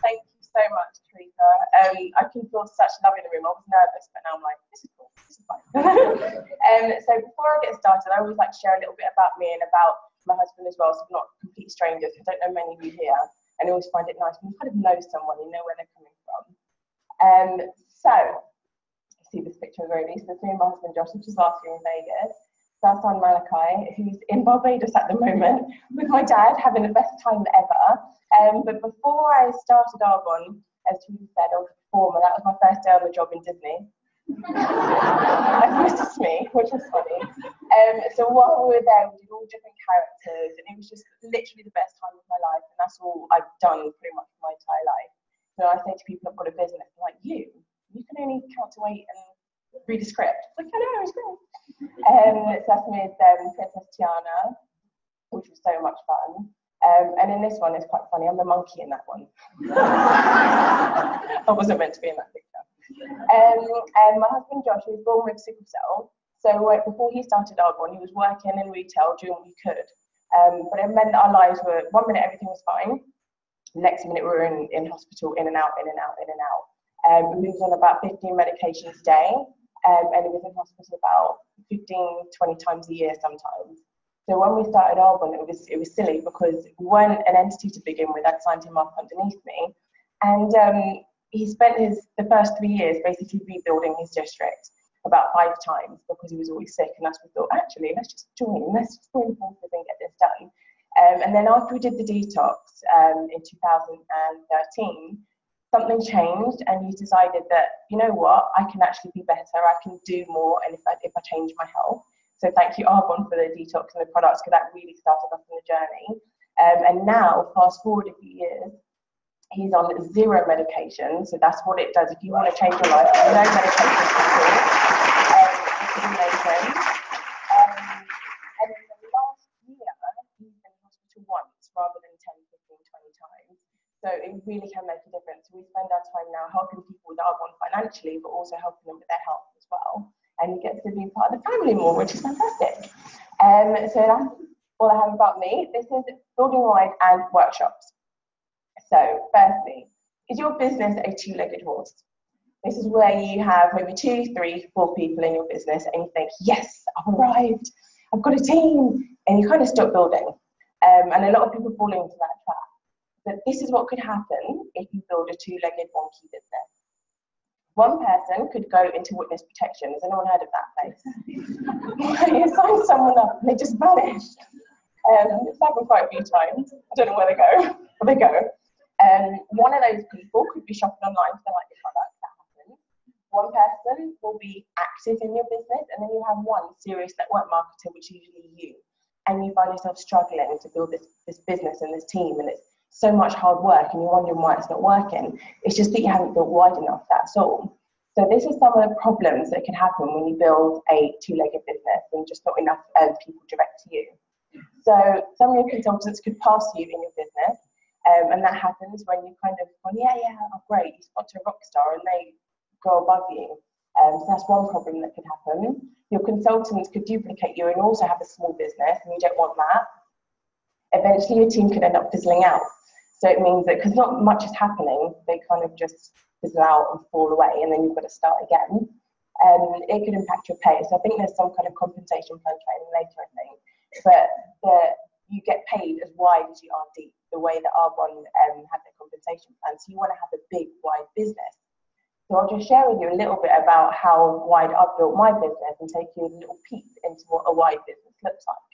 thank you so much, Teresa. Um, I can feel such love in the room. I was nervous, but now I'm like, this is cool, this is fine. um, so before I get started, I always like to share a little bit about me and about my husband as well, so not complete strangers. I don't know many of you here, and I always find it nice when you kind of know someone, you know where they're coming from. Um, so, you see this picture of Rody, so it's me and my husband Josh, which is last year in Vegas. Our son Malachi, who's in Barbados at the moment with my dad, having the best time ever. Um, but before I started Arbonne, as Teresa said, I was a performer. That was my first day on the job in Disney. That's Mrs. me, which was funny. Um, so while we were there, we did all different characters, and it was just literally the best time of my life. And that's all I've done pretty much my entire life. So I say to people, I've got a business, they're like you, you can only count to eight and read a script. It's like, I know, it's great. Um, so that's with um, Princess Tiana, which was so much fun. Um, and in this one, it's quite funny. I'm the monkey in that one. I wasn't meant to be in that picture. Um, and my husband Josh, he was born with sickle cell. So before he started Arbonne, he was working in retail doing what he could. Um, but it meant our lives were one minute everything was fine, next minute we were in, in hospital, in and out, in and out, in and out. Um, he was on about 15 medications a day, um, and he was in hospital about 15, 20 times a year sometimes. So when we started Arbonne, it was it was silly because we weren't an entity to begin with. I'd signed him up underneath me, and um, he spent his the first three years basically rebuilding his district about five times because he was always sick. And that's we thought, actually, let's just join, let's just join forces and get this done. Um, and then after we did the detox um, in 2013, something changed, and he decided that you know what, I can actually be better. I can do more, and if I if I change my health. So thank you, Arbonne, for the detox and the products, because that really started us on the journey. Um, and now, fast forward a few years, he's on zero medication. So that's what it does. If you want to change your life, no medication. Um, and in the last year, he's been in hospital once rather than 10, 15, 20 times. So it really can make a difference. We spend our time now helping people with Arbonne financially, but also helping them with their health as well and you get to be part of the family more, which is fantastic. Um, so that's all I have about me. This is building wide and workshops. So firstly, is your business a two-legged horse? This is where you have maybe two, three, four people in your business and you think, yes, I've arrived, I've got a team, and you kind of stop building. Um, and a lot of people fall into that trap. But this is what could happen if you build a two-legged wonky business. One person could go into witness protection. Has anyone heard of that place? you sign someone up and they just vanish. Um, it's happened quite a few times. I don't know where they go, but they go. Um, one of those people could be shopping online because they like product. One person will be active in your business, and then you have one serious network marketer, which is usually you. And you find yourself struggling to build this, this business and this team, and it's so much hard work and you're wondering why it's not working. It's just that you haven't built wide enough, that's all. So this is some of the problems that can happen when you build a two-legged business and just not enough people direct to you. So some of your consultants could pass you in your business, um, and that happens when you kind of go, yeah, yeah, oh, great, you sponsor a rock star, and they above you. Um, so that's one problem that could happen. Your consultants could duplicate you and also have a small business, and you don't want that. Eventually, your team could end up fizzling out. So it means that because not much is happening, they kind of just fizzle out and fall away, and then you've got to start again. Um, it could impact your pay. So I think there's some kind of compensation plan training later, I think. But the, you get paid as wide as you are deep, the way that Arbonne um, had their compensation plan. So you want to have a big, wide business. So I'll just share with you a little bit about how wide I've built my business and take you a little peek into what a wide business looks like.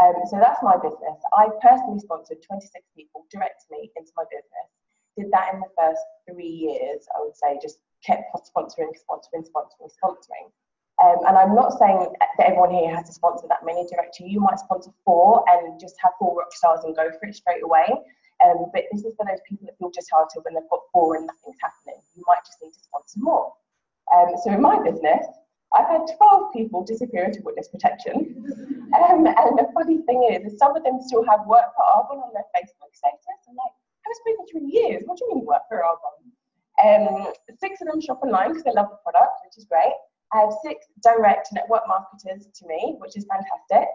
Um, so that's my business. I personally sponsored 26 people directly into my business. Did that in the first three years, I would say, just kept sponsoring, sponsoring, sponsoring, sponsoring. Um, and I'm not saying that everyone here has to sponsor that many direct you. You might sponsor four and just have four rock stars and go for it straight away. Um, but this is for those people that feel disheartened when they've got four and nothing's happening. You might just need to sponsor more. Um, so in my business, I've had 12 people disappear into witness protection. Um, and the funny thing is, some of them still have work for Arbonne on their Facebook status. I'm like, I haven't spoken to you in years. What do you mean work for Arbonne? Um, six of them shop online because they love the product, which is great. I have six direct network marketers to me, which is fantastic.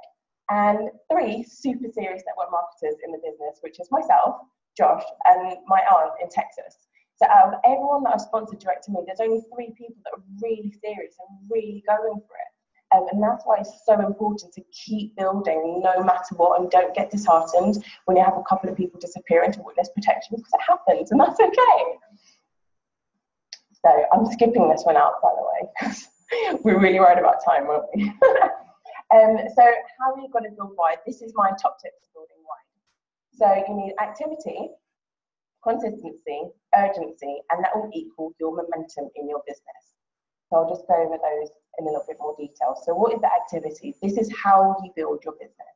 And three super serious network marketers in the business, which is myself, Josh, and my aunt in Texas. So out of everyone that I've sponsored direct to me, there's only three people that are really serious and really going for it. Um, and that's why it's so important to keep building no matter what and don't get disheartened when you have a couple of people disappear into witness protection because it happens and that's okay. So I'm skipping this one out, by the way, because we're really worried about time, weren't we? um, so how are you going to build wide? This is my top tips for building wide. So you need activity, consistency, urgency, and that will equal your momentum in your business. So I'll just go over those in a little bit more detail. So what is the activity? This is how you build your business.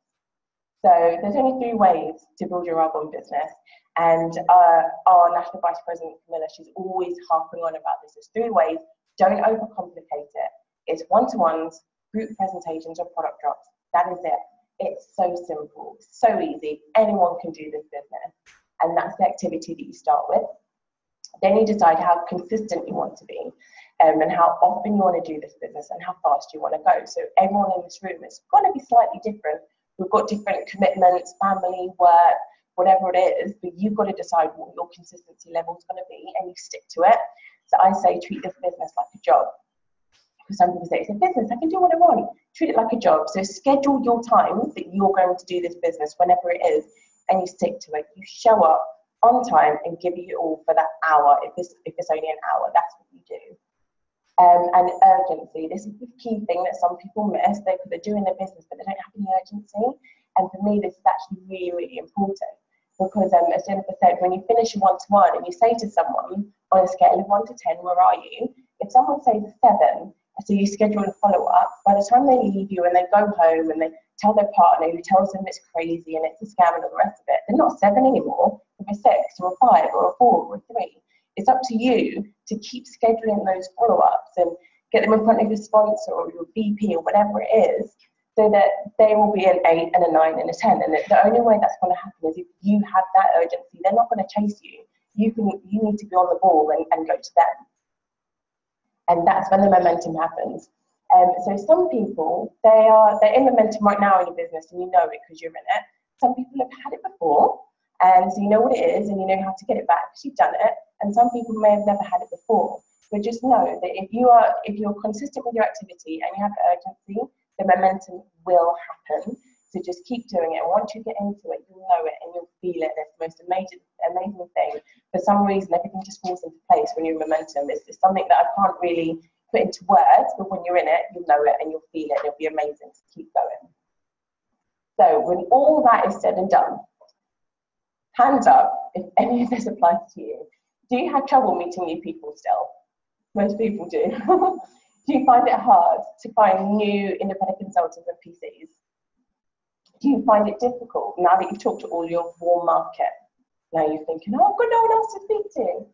So there's only three ways to build your Arbonne business. And uh, our National Vice President, Camilla, she's always harping on about this. There's three ways. Don't overcomplicate it. It's one-to-ones, group presentations, or product drops. That is it. It's so simple, so easy. Anyone can do this business. And that's the activity that you start with. Then you decide how consistent you want to be um, and how often you want to do this business and how fast you want to go. So everyone in this room is going to be slightly different. We've got different commitments, family, work, whatever it is, but you've got to decide what your consistency level is going to be and you stick to it. So I say treat this business like a job. Because some people say it's a business, I can do what I want. Treat it like a job. So schedule your time that you're going to do this business, whenever it is, and you stick to it. You show up on time and give it all for that hour. If it's if it's only an hour, that's what you do. Um, and urgency. This is the key thing that some people miss. They, they're doing their business, but they don't have any urgency. And for me, this is actually really, really important because, um, as Jennifer said, when you finish a one-to-one and you say to someone on a scale of one to ten, where are you? If someone says seven, so you schedule a follow-up. By the time they leave you and they go home and they tell their partner who tells them it's crazy and it's a scam and all the rest of it, they're not seven anymore. They're six or a five or a four or a three. It's up to you to keep scheduling those follow-ups and get them in front of your sponsor or your VP or whatever it is, so that they will be an eight and a nine and a ten. And the only way that's going to happen is if you have that urgency. They're not going to chase you. You can you need to be on the ball and, and go to them. And that's when the momentum happens. Um, so some people they are they're in momentum right now in your business and you know it because you're in it. Some people have had it before and so you know what it is and you know how to get it back because you've done it. And some people may have never had it before. But just know that if you are if you're consistent with your activity and you have urgency, the momentum will happen. So just keep doing it. Once you get into it, you'll know it and you'll feel it. It's the most amazing amazing thing. For some reason, everything just falls into place when you're momentum. It's, it's something that I can't really put into words, but when you're in it, you'll know it and you'll feel it it'll be amazing to keep going. So when all that is said and done, hands up if any of this applies to you. Do you have trouble meeting new people still? Most people do. do you find it hard to find new independent consultants and PCs? Do you find it difficult now that you've talked to all your warm market? Now you're thinking, oh, I've got no one else to speak to.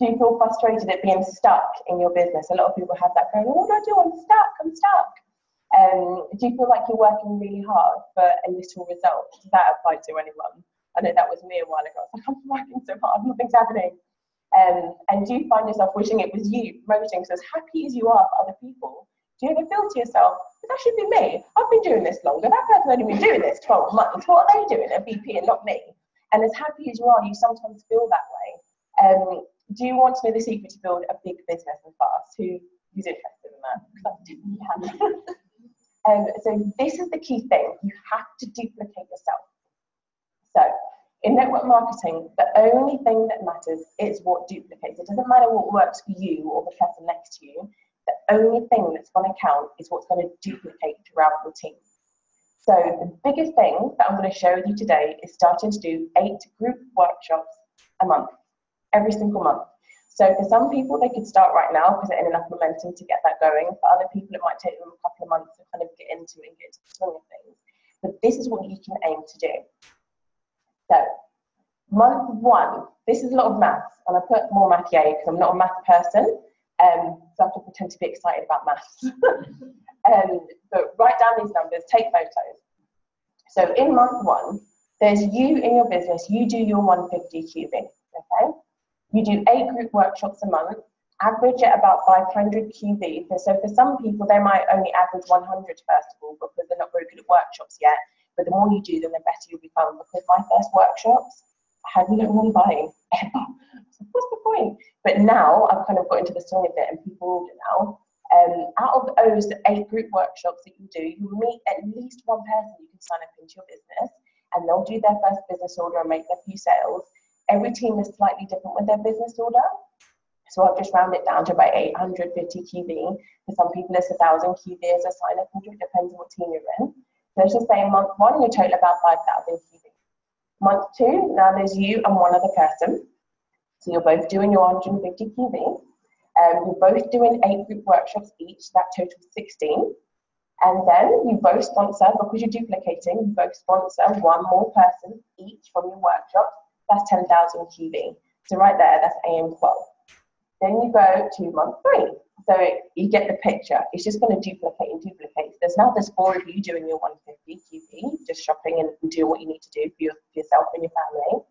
Do you feel frustrated at being stuck in your business? A lot of people have that going, oh, what do I do? I'm stuck, I'm stuck. Um, do you feel like you're working really hard for a little result? Does that apply to anyone? I know that was me a while ago. I was like, I'm working so hard, nothing's happening. Um, and do you find yourself wishing it was you promoting? So as happy as you are for other people, do you ever feel to yourself, that should be me? I've been doing this longer. That person only been doing this 12 months. What are they doing at VP and not me? And as happy as you are, you sometimes feel that way. Um, do you want to know the secret to build a big business and fast? Who, who's interested in that? Because um, so this is the key thing. You have to duplicate yourself. So in network marketing, the only thing that matters is what duplicates. It doesn't matter what works for you or the person next to you. Only thing that's going to count is what's going to duplicate throughout your team. So the biggest thing that I'm going to share with you today is starting to do eight group workshops a month, every single month. So for some people, they could start right now because they're in enough momentum to get that going. For other people, it might take them a couple of months to kind of get into it and get to the swing of things. But this is what you can aim to do. So, month one, this is a lot of maths, and I put more math yay because I'm not a math person, um, so I have to pretend to be excited about maths. um, but write down these numbers, take photos. So, in month one, there's you in your business, you do your 150 QV, okay? You do eight group workshops a month, average at about 500 QV. So for some people, they might only average 100 first of all because they're not very good at workshops yet. But the more you do them, the better you'll become. Because my first workshops, I had no one buying ever. What's the point? But now I've kind of got into the swing of it and people order now. Um, out of those eight group workshops that you do, you meet at least one person you can sign up into your business and they'll do their first business order and make their few sales. Every team is slightly different with their business order. So I've just rounded it down to about 850 QV. For some people, it's 1,000 QV as a sign up, it depends on what team you're in. So let's just say month one, you total about 5,000 QV. Month two, now there's you and one other person. So you're both doing your 150 QV. Um, you're both doing eight group workshops each, that totals 16. And then you both sponsor, because you're duplicating, you both sponsor one more person each from your workshop. That's 10,000 QV. So right there, that's AM12. Then you go to month three. So you get the picture. It's just going to duplicate and duplicate. There's now there's four of you doing your 150 QV, just shopping and doing what you need to do for, your, for yourself and your family.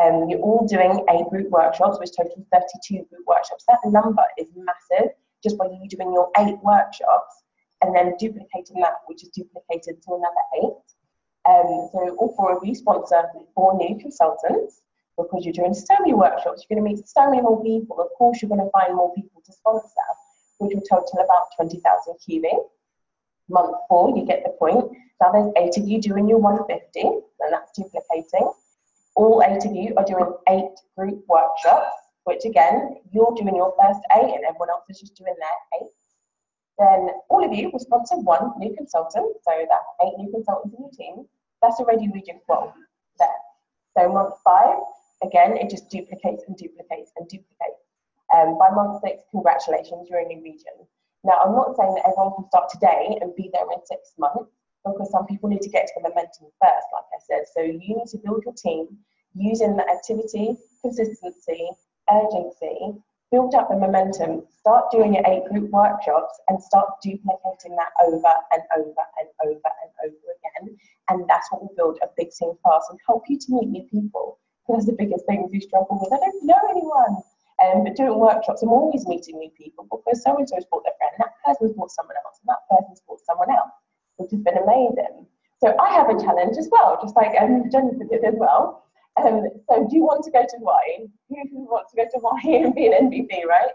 Um, you're all doing eight group workshops, which totals 32 group workshops. That number is massive just by you doing your eight workshops and then duplicating that, which is duplicated to another eight. Um, so all four of you sponsor four new consultants because you're doing so many workshops, you're going to meet so many more people. Of course, you're going to find more people to sponsor, which will total about 20,000 QV. Month four, you get the point. Now there's eight of you doing your 150, and that's duplicating all eight of you are doing eight group workshops, which again, you're doing your first eight and everyone else is just doing their eight. Then all of you will sponsor one new consultant, so that's eight new consultants in your team. That's already region 12 there. So month five, again, it just duplicates and duplicates and duplicates. Um, by month six, congratulations, you're in a new region. Now, I'm not saying that everyone can start today and be there in six months, because some people need to get to the momentum first, like I said. So you need to build your team using the activity, consistency, urgency, build up the momentum, start doing your eight group workshops and start duplicating that over and over and over and over again. And that's what will build a big team fast and help you to meet new people. Because the biggest thing you struggle with, I don't know anyone. Um, but doing workshops, I'm always meeting new people because so and so's bought their friend, that person's bought someone else, and that person's bought someone else which has been amazing. So I have a challenge as well, just like um, Jennifer did as well. Um, so do you want to go to Hawaii? Who, wants to go to Hawaii and be an MVP, right?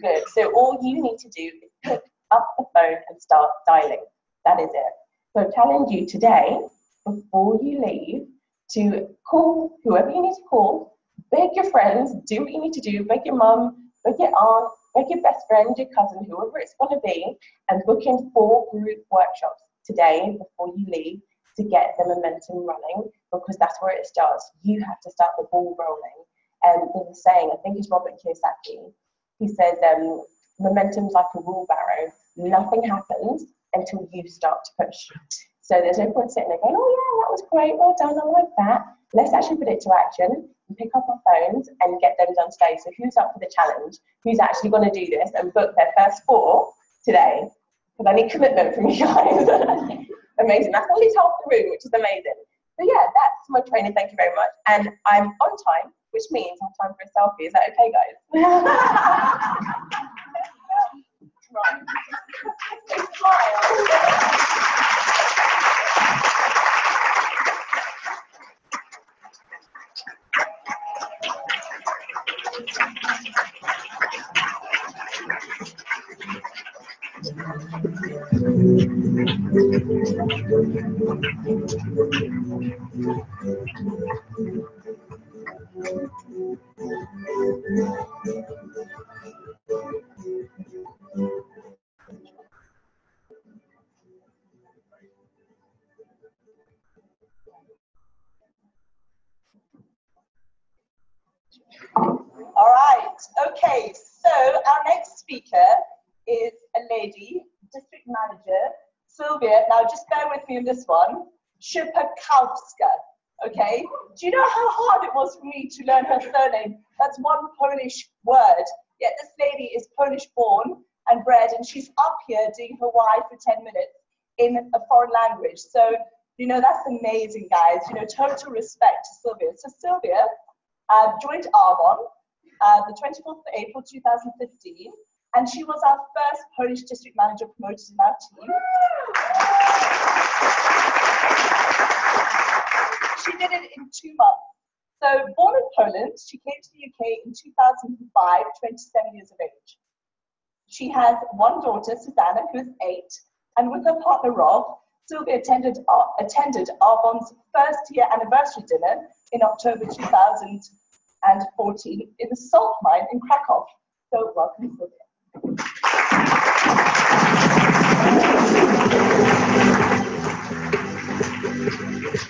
Good. So all you need to do is pick up the phone and start dialing. That is it. So I challenge you today, before you leave, to call whoever you need to call, beg your friends, do what you need to do, beg your mum, beg your aunt, beg your best friend, your cousin, whoever it's going to be, and book in four group workshops today before you leave to get the momentum running because that's where it starts. You have to start the ball rolling. And um, there's a saying, I think it's Robert Kiyosaki. He says, um, momentum's like a wheelbarrow. Nothing happens until you start to push. So there's no point sitting there going, oh yeah, that was great, well done, I like that. Let's actually put it to action and pick up our phones and get them done today. So who's up for the challenge? Who's actually going to do this and book their first four today? Because I need commitment from you guys. amazing. That's only half the room, which is amazing. So yeah, that's my training. Thank you very much. And I'm on time, which means I have time for a selfie. Is that okay, guys? All right, okay, so our next speaker is a lady, district manager, Sylvia. Now, just bear with on this one. Szpakowska, okay? Do you know how hard it was for me to learn her surname? That's one Polish word. Yet this lady is Polish born and bred, and she's up here doing her Hawaii for 10 minutes in a foreign language. So, you know, that's amazing, guys. You know, total respect to Sylvia. So, Sylvia uh, joined Arbonne uh, the 24th of April 2015, and she was our first Polish district manager promoted in our team. She did it in two months. So, born in Poland, she came to the UK in 2005, 27 years of age. She has one daughter, Susanna, who is eight, and with her partner Rob, Sylvia attended, uh, attended Arbonne's first year anniversary dinner in October 2014 in the salt mine in Krakow. So, welcome, Sylvia. Good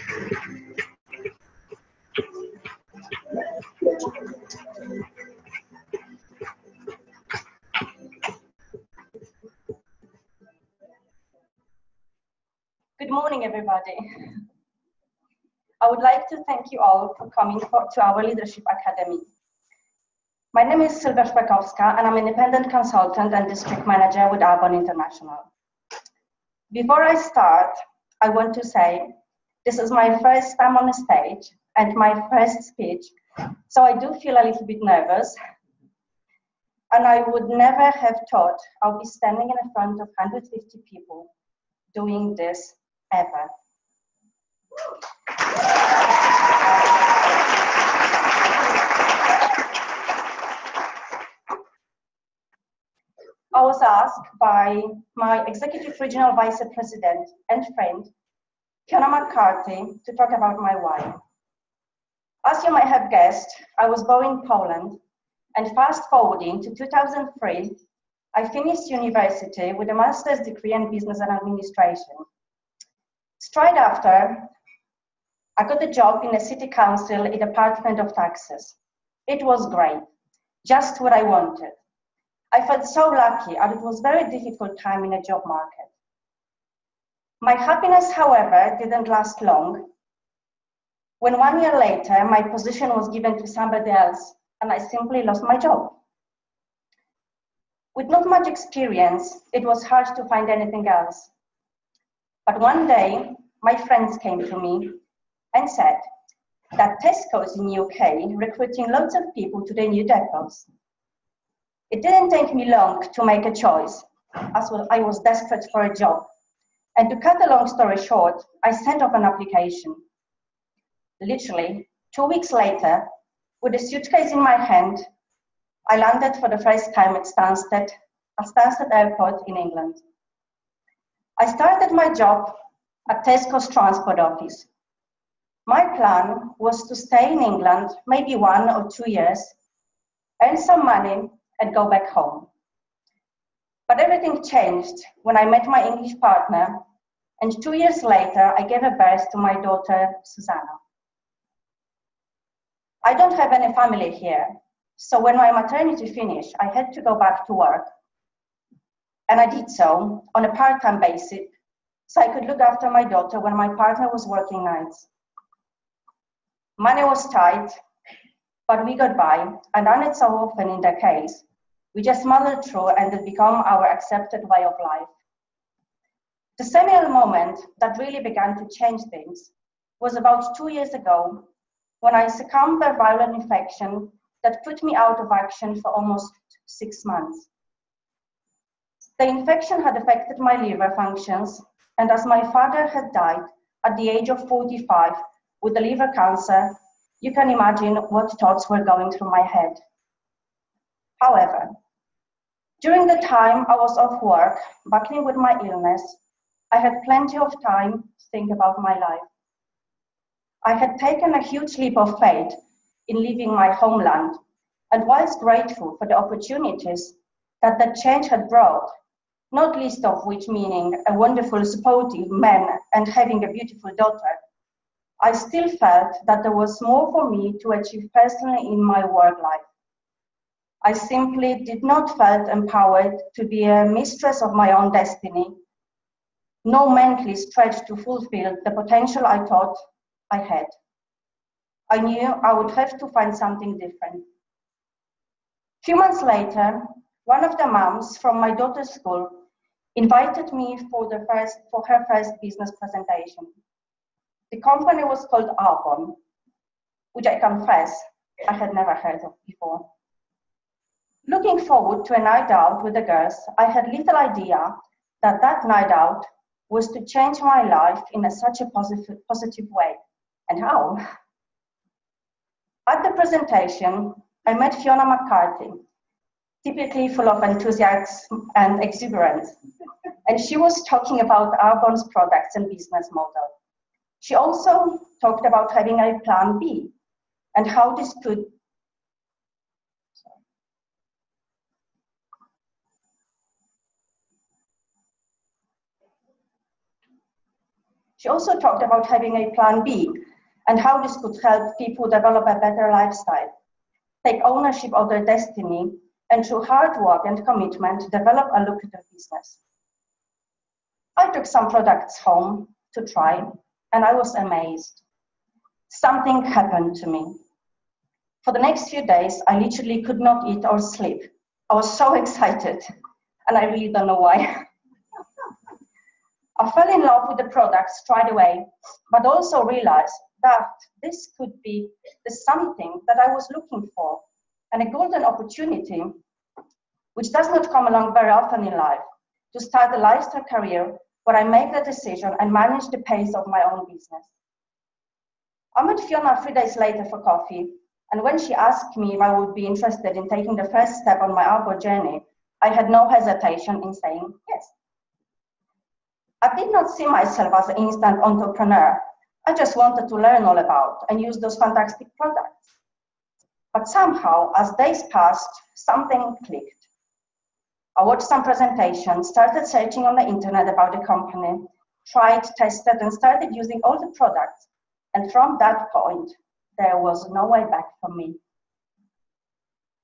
morning, everybody. I would like to thank you all for coming for, to our Leadership Academy. My name is Sylwia Szpakowska, and I'm an independent consultant and district manager with Arbonne International. Before I start, I want to say this is my first time on the stage and my first speech, so I do feel a little bit nervous. And I would never have thought I'll be standing in front of 150 people doing this ever. I was asked by my executive regional vice president and friend, Fiona McCarthy, to talk about my why. As you might have guessed, I was born in Poland, and fast forwarding to 2003, I finished university with a master's degree in business and administration. Straight after, I got a job in the city council in the department of taxes. It was great, just what I wanted. I felt so lucky and it was very difficult time in the job market. My happiness, however, didn't last long. When one year later, my position was given to somebody else and I simply lost my job. With not much experience, it was hard to find anything else. But one day, my friends came to me and said that Tesco's in UK recruiting lots of people to their new depots. It didn't take me long to make a choice, as well I was desperate for a job. And to cut a long story short, I sent off an application. Literally, two weeks later, with a suitcase in my hand, I landed for the first time at Stansted, at Stansted Airport in England. I started my job at Tesco's transport office. My plan was to stay in England maybe one or two years, earn some money, and go back home. But everything changed when I met my English partner, and two years later, I gave a birth to my daughter, Susanna. I don't have any family here, so when my maternity finished, I had to go back to work. And I did so on a part time basis, so I could look after my daughter when my partner was working nights. Money was tight, but we got by, and as so often in the case, we just muddled through and it became our accepted way of life. The seminal moment that really began to change things was about two years ago when I succumbed to a viral infection that put me out of action for almost six months. The infection had affected my liver functions, and as my father had died at the age of 45 with the liver cancer, you can imagine what thoughts were going through my head. However, during the time I was off work, battling with my illness, I had plenty of time to think about my life. I had taken a huge leap of faith in leaving my homeland, and was grateful for the opportunities that the change had brought, not least of which meaning a wonderful, supportive man and having a beautiful daughter, I still felt that there was more for me to achieve personally in my work life. I simply did not felt empowered to be a mistress of my own destiny, no mentally stretched to fulfill the potential I thought I had. I knew I would have to find something different. Few months later, one of the moms from my daughter's school invited me for, the first, for her first business presentation. The company was called Arbonne, which I confess I had never heard of before. Looking forward to a night out with the girls, I had little idea that that night out was to change my life in a, such a positive, positive way. And how? At the presentation, I met Fiona McCarthy, typically full of enthusiasm and exuberance, and she was talking about Arbonne's products and business model. She also talked about having a plan B and how this could She also talked about having a plan B and how this could help people develop a better lifestyle, take ownership of their destiny, and through hard work and commitment, develop a lucrative business. I took some products home to try, and I was amazed. Something happened to me. For the next few days, I literally could not eat or sleep. I was so excited, and I really don't know why. I fell in love with the product straight away, but also realized that this could be the something that I was looking for and a golden opportunity, which does not come along very often in life, to start a lifestyle career where I make the decision and manage the pace of my own business. I met Fiona three days later for coffee, and when she asked me if I would be interested in taking the first step on my Arbonne journey, I had no hesitation in saying yes. I did not see myself as an instant entrepreneur. I just wanted to learn all about and use those fantastic products. But somehow, as days passed, something clicked. I watched some presentations, started searching on the internet about the company, tried, tested, and started using all the products. And from that point, there was no way back for me.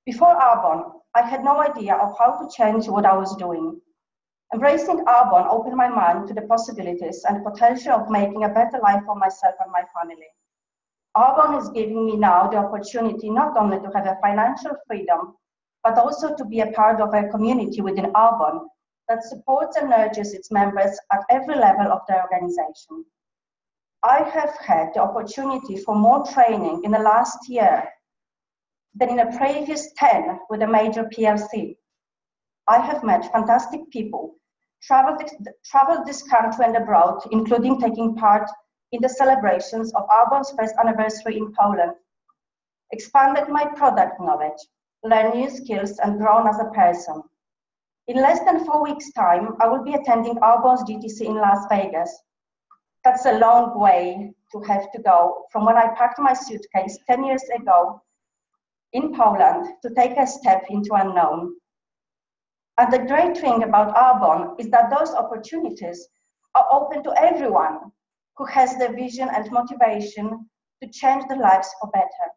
Before Arbonne, I had no idea of how to change what I was doing. Embracing Arbonne opened my mind to the possibilities and potential of making a better life for myself and my family. Arbonne is giving me now the opportunity not only to have a financial freedom, but also to be a part of a community within Arbonne that supports and nurtures its members at every level of the organization. I have had the opportunity for more training in the last year than in the previous 10 with a major PLC. I have met fantastic people traveled, traveled this country and abroad, including taking part in the celebrations of Arbonne's first anniversary in Poland, expanded my product knowledge, learned new skills, and grown as a person. In less than four weeks' time, I will be attending Arbonne's GTC in Las Vegas. That's a long way to have to go from when I packed my suitcase 10 years ago in Poland to take a step into unknown. And the great thing about Arbonne is that those opportunities are open to everyone who has the vision and motivation to change their lives for better.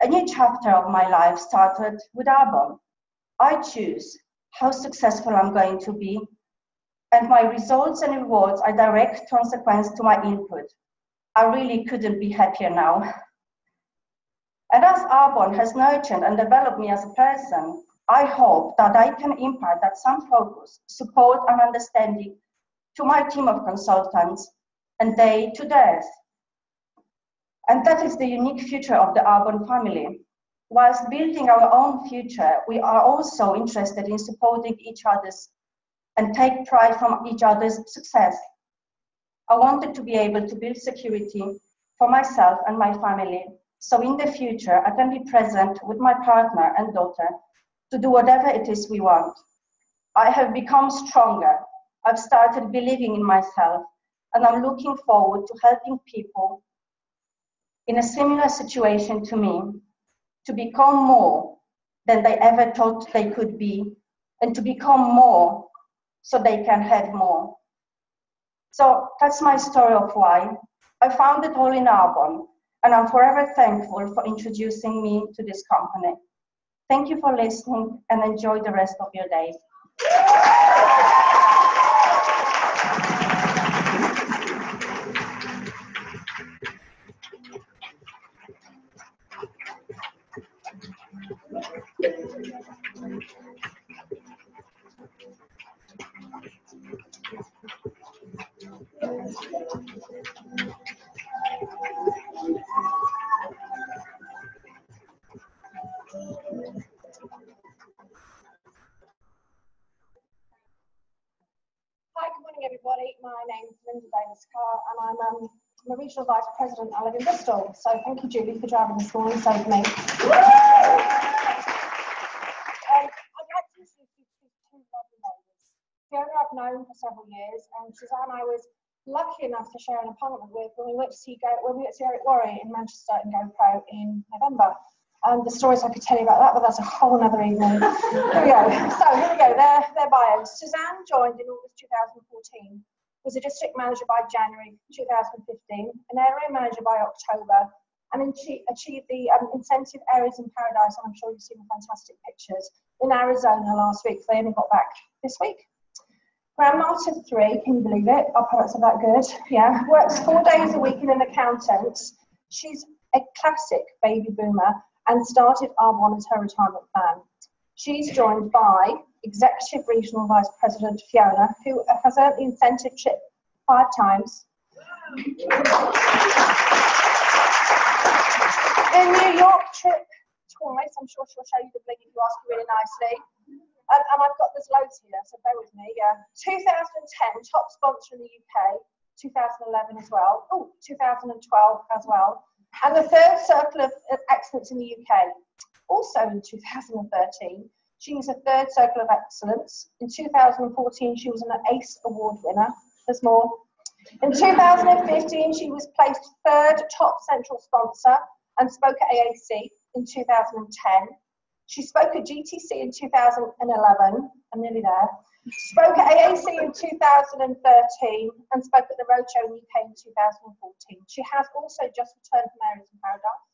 A new chapter of my life started with Arbonne. I choose how successful I'm going to be, and my results and rewards are direct consequence to my input. I really couldn't be happier now. And as Arbonne has nurtured and developed me as a person, I hope that I can impart that some focus, support, and understanding to my team of consultants and they to theirs. And that is the unique future of the Arbonne family. Whilst building our own future, we are also interested in supporting each other's and take pride from each other's success. I wanted to be able to build security for myself and my family, so in the future I can be present with my partner and daughter to do whatever it is we want. I have become stronger. I've started believing in myself, and I'm looking forward to helping people in a similar situation to me to become more than they ever thought they could be, and to become more so they can have more. So that's my story of why. I found it all in Arbonne, and I'm forever thankful for introducing me to this company. Thank you for listening and enjoy the rest of your day. And I'm um, I'm a regional vice president. I live in Bristol. So thank you, Julie, for driving this morning, saved me. Um. Fiona I've known for several years, and Suzanne I was lucky enough to share an apartment with when we went to see Go, when we went to Eric Worre in Manchester and GoPro in November. Um, the stories I could tell you about that, but that's a whole other evening. here we go. So here we go. Their their bios. Suzanne joined in August 2014. Was a district manager by January 2015, an area manager by October, and achieved, the um, incentive areas in Paradise. And I'm sure you've seen the fantastic pictures in Arizona last week. They only got back this week. Grandma to three, can you believe it? Our products are that good. Yeah, works four days a week in an accountant. She's a classic baby boomer and started Arbonne as her retirement plan. She's joined by Executive Regional Vice President Fiona, who has earned the incentive chip five times. The New York trip twice. I'm sure she'll show you the bling if you ask her really nicely. And I've got there's loads here, so bear with me. Yeah, 2010 top sponsor in the UK, 2011 as well. Oh, 2012 as well and the third Circle of Excellence in the UK. Also in 2013, she was a third Circle of Excellence. In 2014, she was an ACE Award winner. There's more. In 2015, she was placed third top central sponsor and spoke at AAC in 2010. She spoke at GTC in 2011. I'm nearly there. Spoke at AAC in 2013 and spoke at the Roadshow UK in 2014. She has also just returned from Areas in Paradise.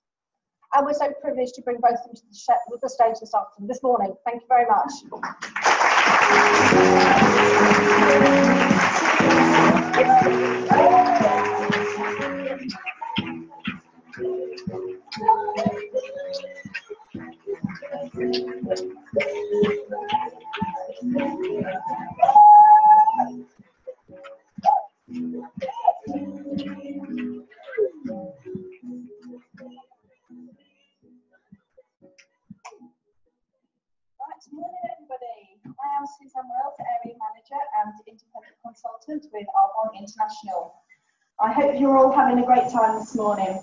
And we're so privileged to bring both of them to the, the stage this afternoon, this morning. Thank you very much. I am Susan Wells, Area Manager and Independent Consultant with Arbonne International. I hope you're all having a great time this morning.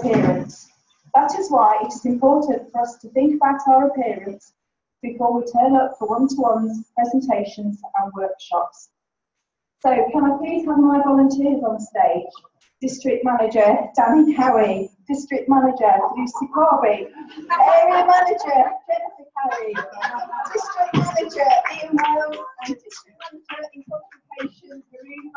Appearance. That is why it is important for us to think about our appearance before we turn up for one-to-ones, presentations and workshops. So can I please have my volunteers on stage? District Manager Danny Howie, District Manager Lucy Harvey, Area Manager Jennifer Cowie, District Manager Ian Wells, and District Manager in Communications Maroon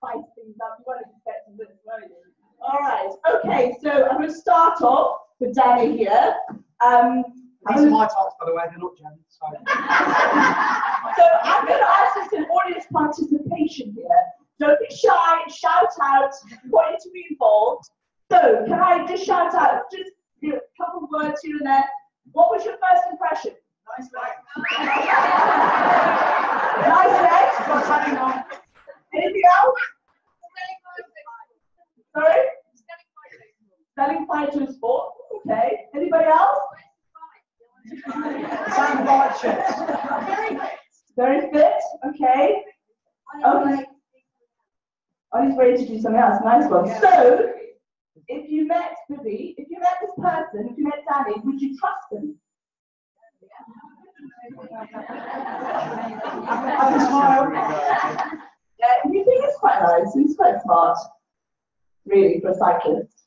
Spice things up. You weren't expecting this, were you? All right. Okay. So I'm going to start off with Danny here. Um, These are my types, by the way, they're not Jen's. So. so I'm going to ask this in audience participation here. Don't be shy, shout out, want you to be involved. So can I just shout out, just you know, a couple of words here and there. What was your first impression? Nice leg. Nice legs. On? Anything else? Sorry? Selling fire to sport. Okay. Anybody else? Sam White. Very fit. Okay. Okay. Oh, he's ready to do something else. Nice one. So, if you met Vivi, if you met this person, if you met Danny, would you trust them? Have a smile. Yeah, you think it's quite nice. He's quite smart. Really, for a cyclist.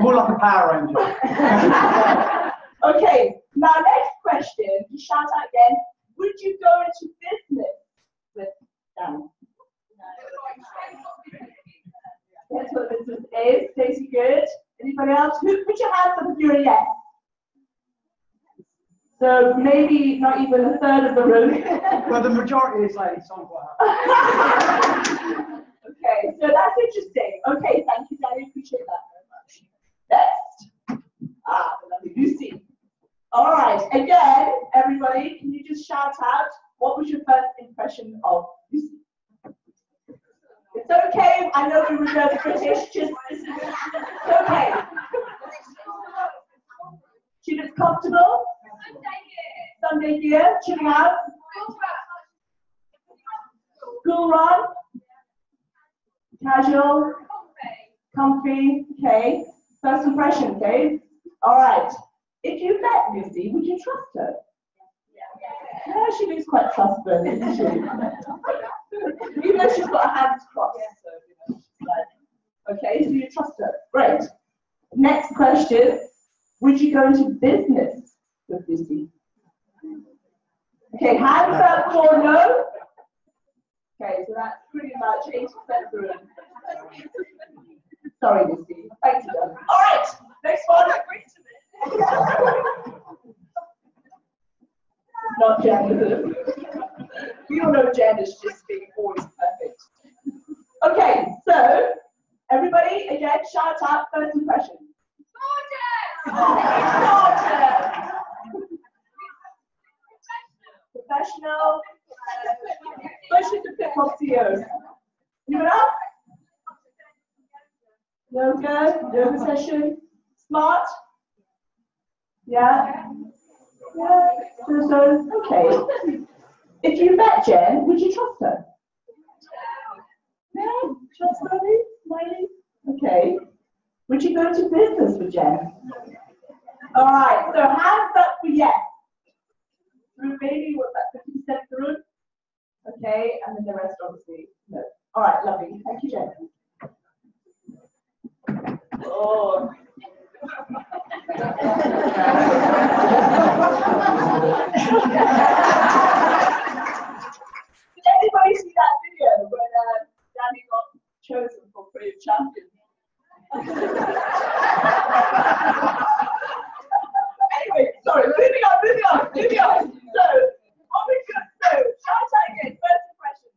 More like a Power Ranger. okay, now next question. You shout out again. would you go into business with Dan? That's what business is. Stacey, good. Anybody else? Who put your hands up if you're a yes? So maybe not even a third of the room. Well, the majority is ladies, so I'm quite happy. okay, so that's interesting. Okay, thank you, Danny. Appreciate that very much. Next. Ah, the lovely Lucy. All right, again, everybody, can you just shout out what was your first impression of Lucy? It's okay. I know we reserve the British. Just it's okay. She looks comfortable. Sunday gear, chilling out. School run. Casual. Comfy. Okay. First impression. Okay. All right. If you met Lucy, would you trust her? Yeah, she looks quite trustworthy, doesn't she? Even though she's got her hands crossed. Okay, so you trust her. Great. Next question. Would you go into business with Lucy? Okay, hands up for no. Okay, so that's pretty much 80% of the room. Sorry, Lucy. Thank you. All right, next one. Not it? We all know Jen is just being always perfect. Okay, so everybody, again, shout out first impression. Gorgeous! Professional. Uh, especially the fit pop CEOs. Anyone else? Yoga, yoga session. Smart. Yeah. Yeah. So, so, okay. If you met Jen, would you trust her? Yeah. Trustworthy? Smiley? Okay. Would you go into business with Jen? All right. So hands up for yes. Through maybe what's that? Fifty percent through. Okay, and then the rest obviously no. All right. Lovely. Thank you, Jen. Oh. Did anybody see that video when uh, Danny got chosen for Brave Champion? Anyway, sorry, moving on, moving on, moving on. So, what we could so shout out again, first impression.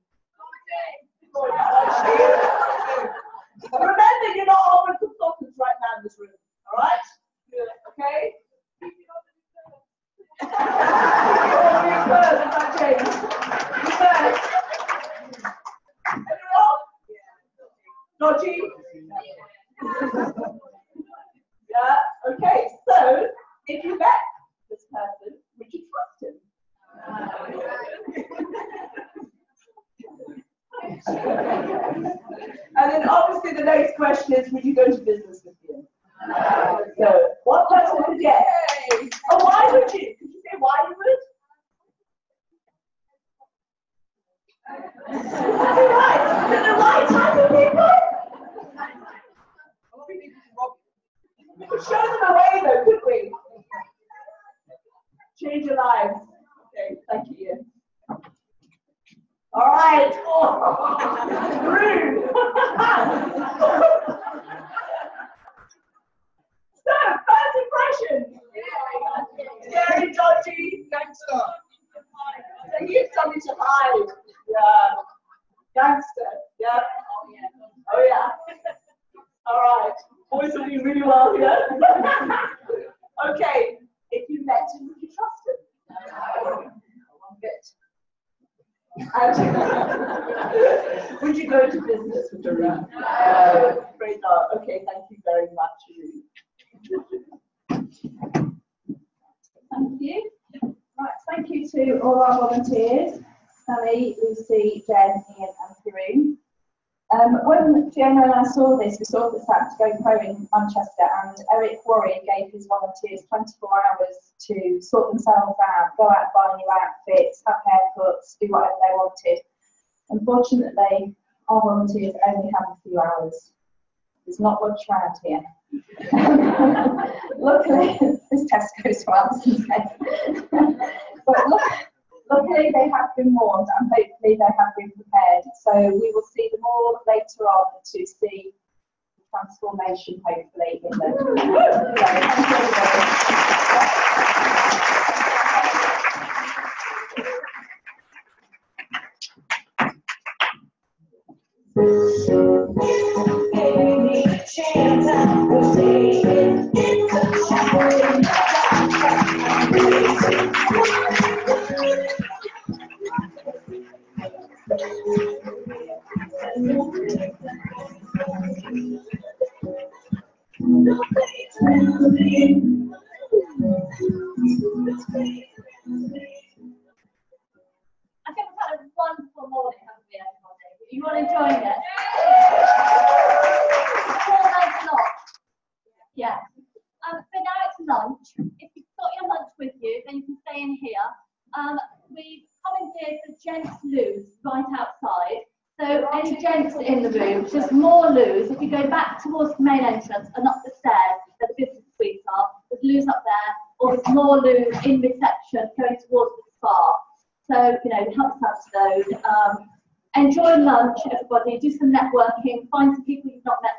Remember, you're not all with consultants right now in this room, all right? Okay? Dodgy? Yeah, okay, so if you met this person, would you trust him? And then obviously the next question is, would you go to business with him? So, what person would yes? Oh, why would you? Could you say why you would? right, to the right type of people? We could show them the way though, could we? Change your lives. Okay, thank you. All right. Oh, so, first impression. Scary, dodgy, gangster. So here's something to hide. Yeah. Gangster. Yeah. Oh yeah. Oh, All right. Boys are doing really well here. okay. If you met him, would you trust him? One bit. And would you go into business with him? No. Afraid not. Okay. Thank you very much. Thank you. Right. Thank you to all our volunteers. Sally, Lucy, Jen, Ian, and Karun. Um, when Fiona and I saw this, we saw this had to go pro in Manchester, and Eric Worre gave his volunteers 24 hours to sort themselves out, go out buy new outfits, have haircuts, do whatever they wanted. Unfortunately, our volunteers only have a few hours. There's not much around here. Luckily, this Tesco's for Alison but Luckily, they have been warned and hopefully they have been prepared. So we will see them all later on to see the transformation, hopefully, in them. lunch, everybody, do some networking, find some people you've not met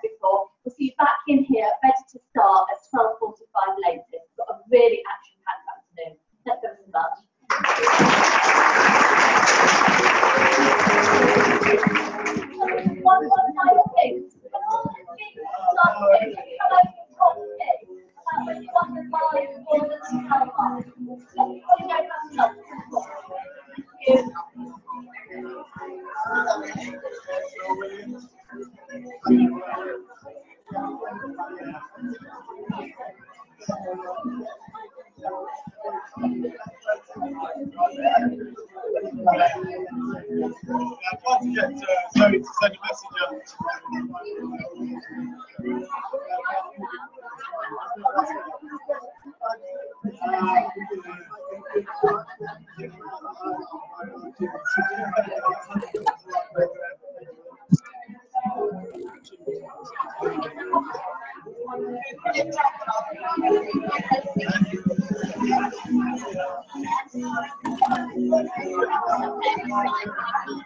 and body.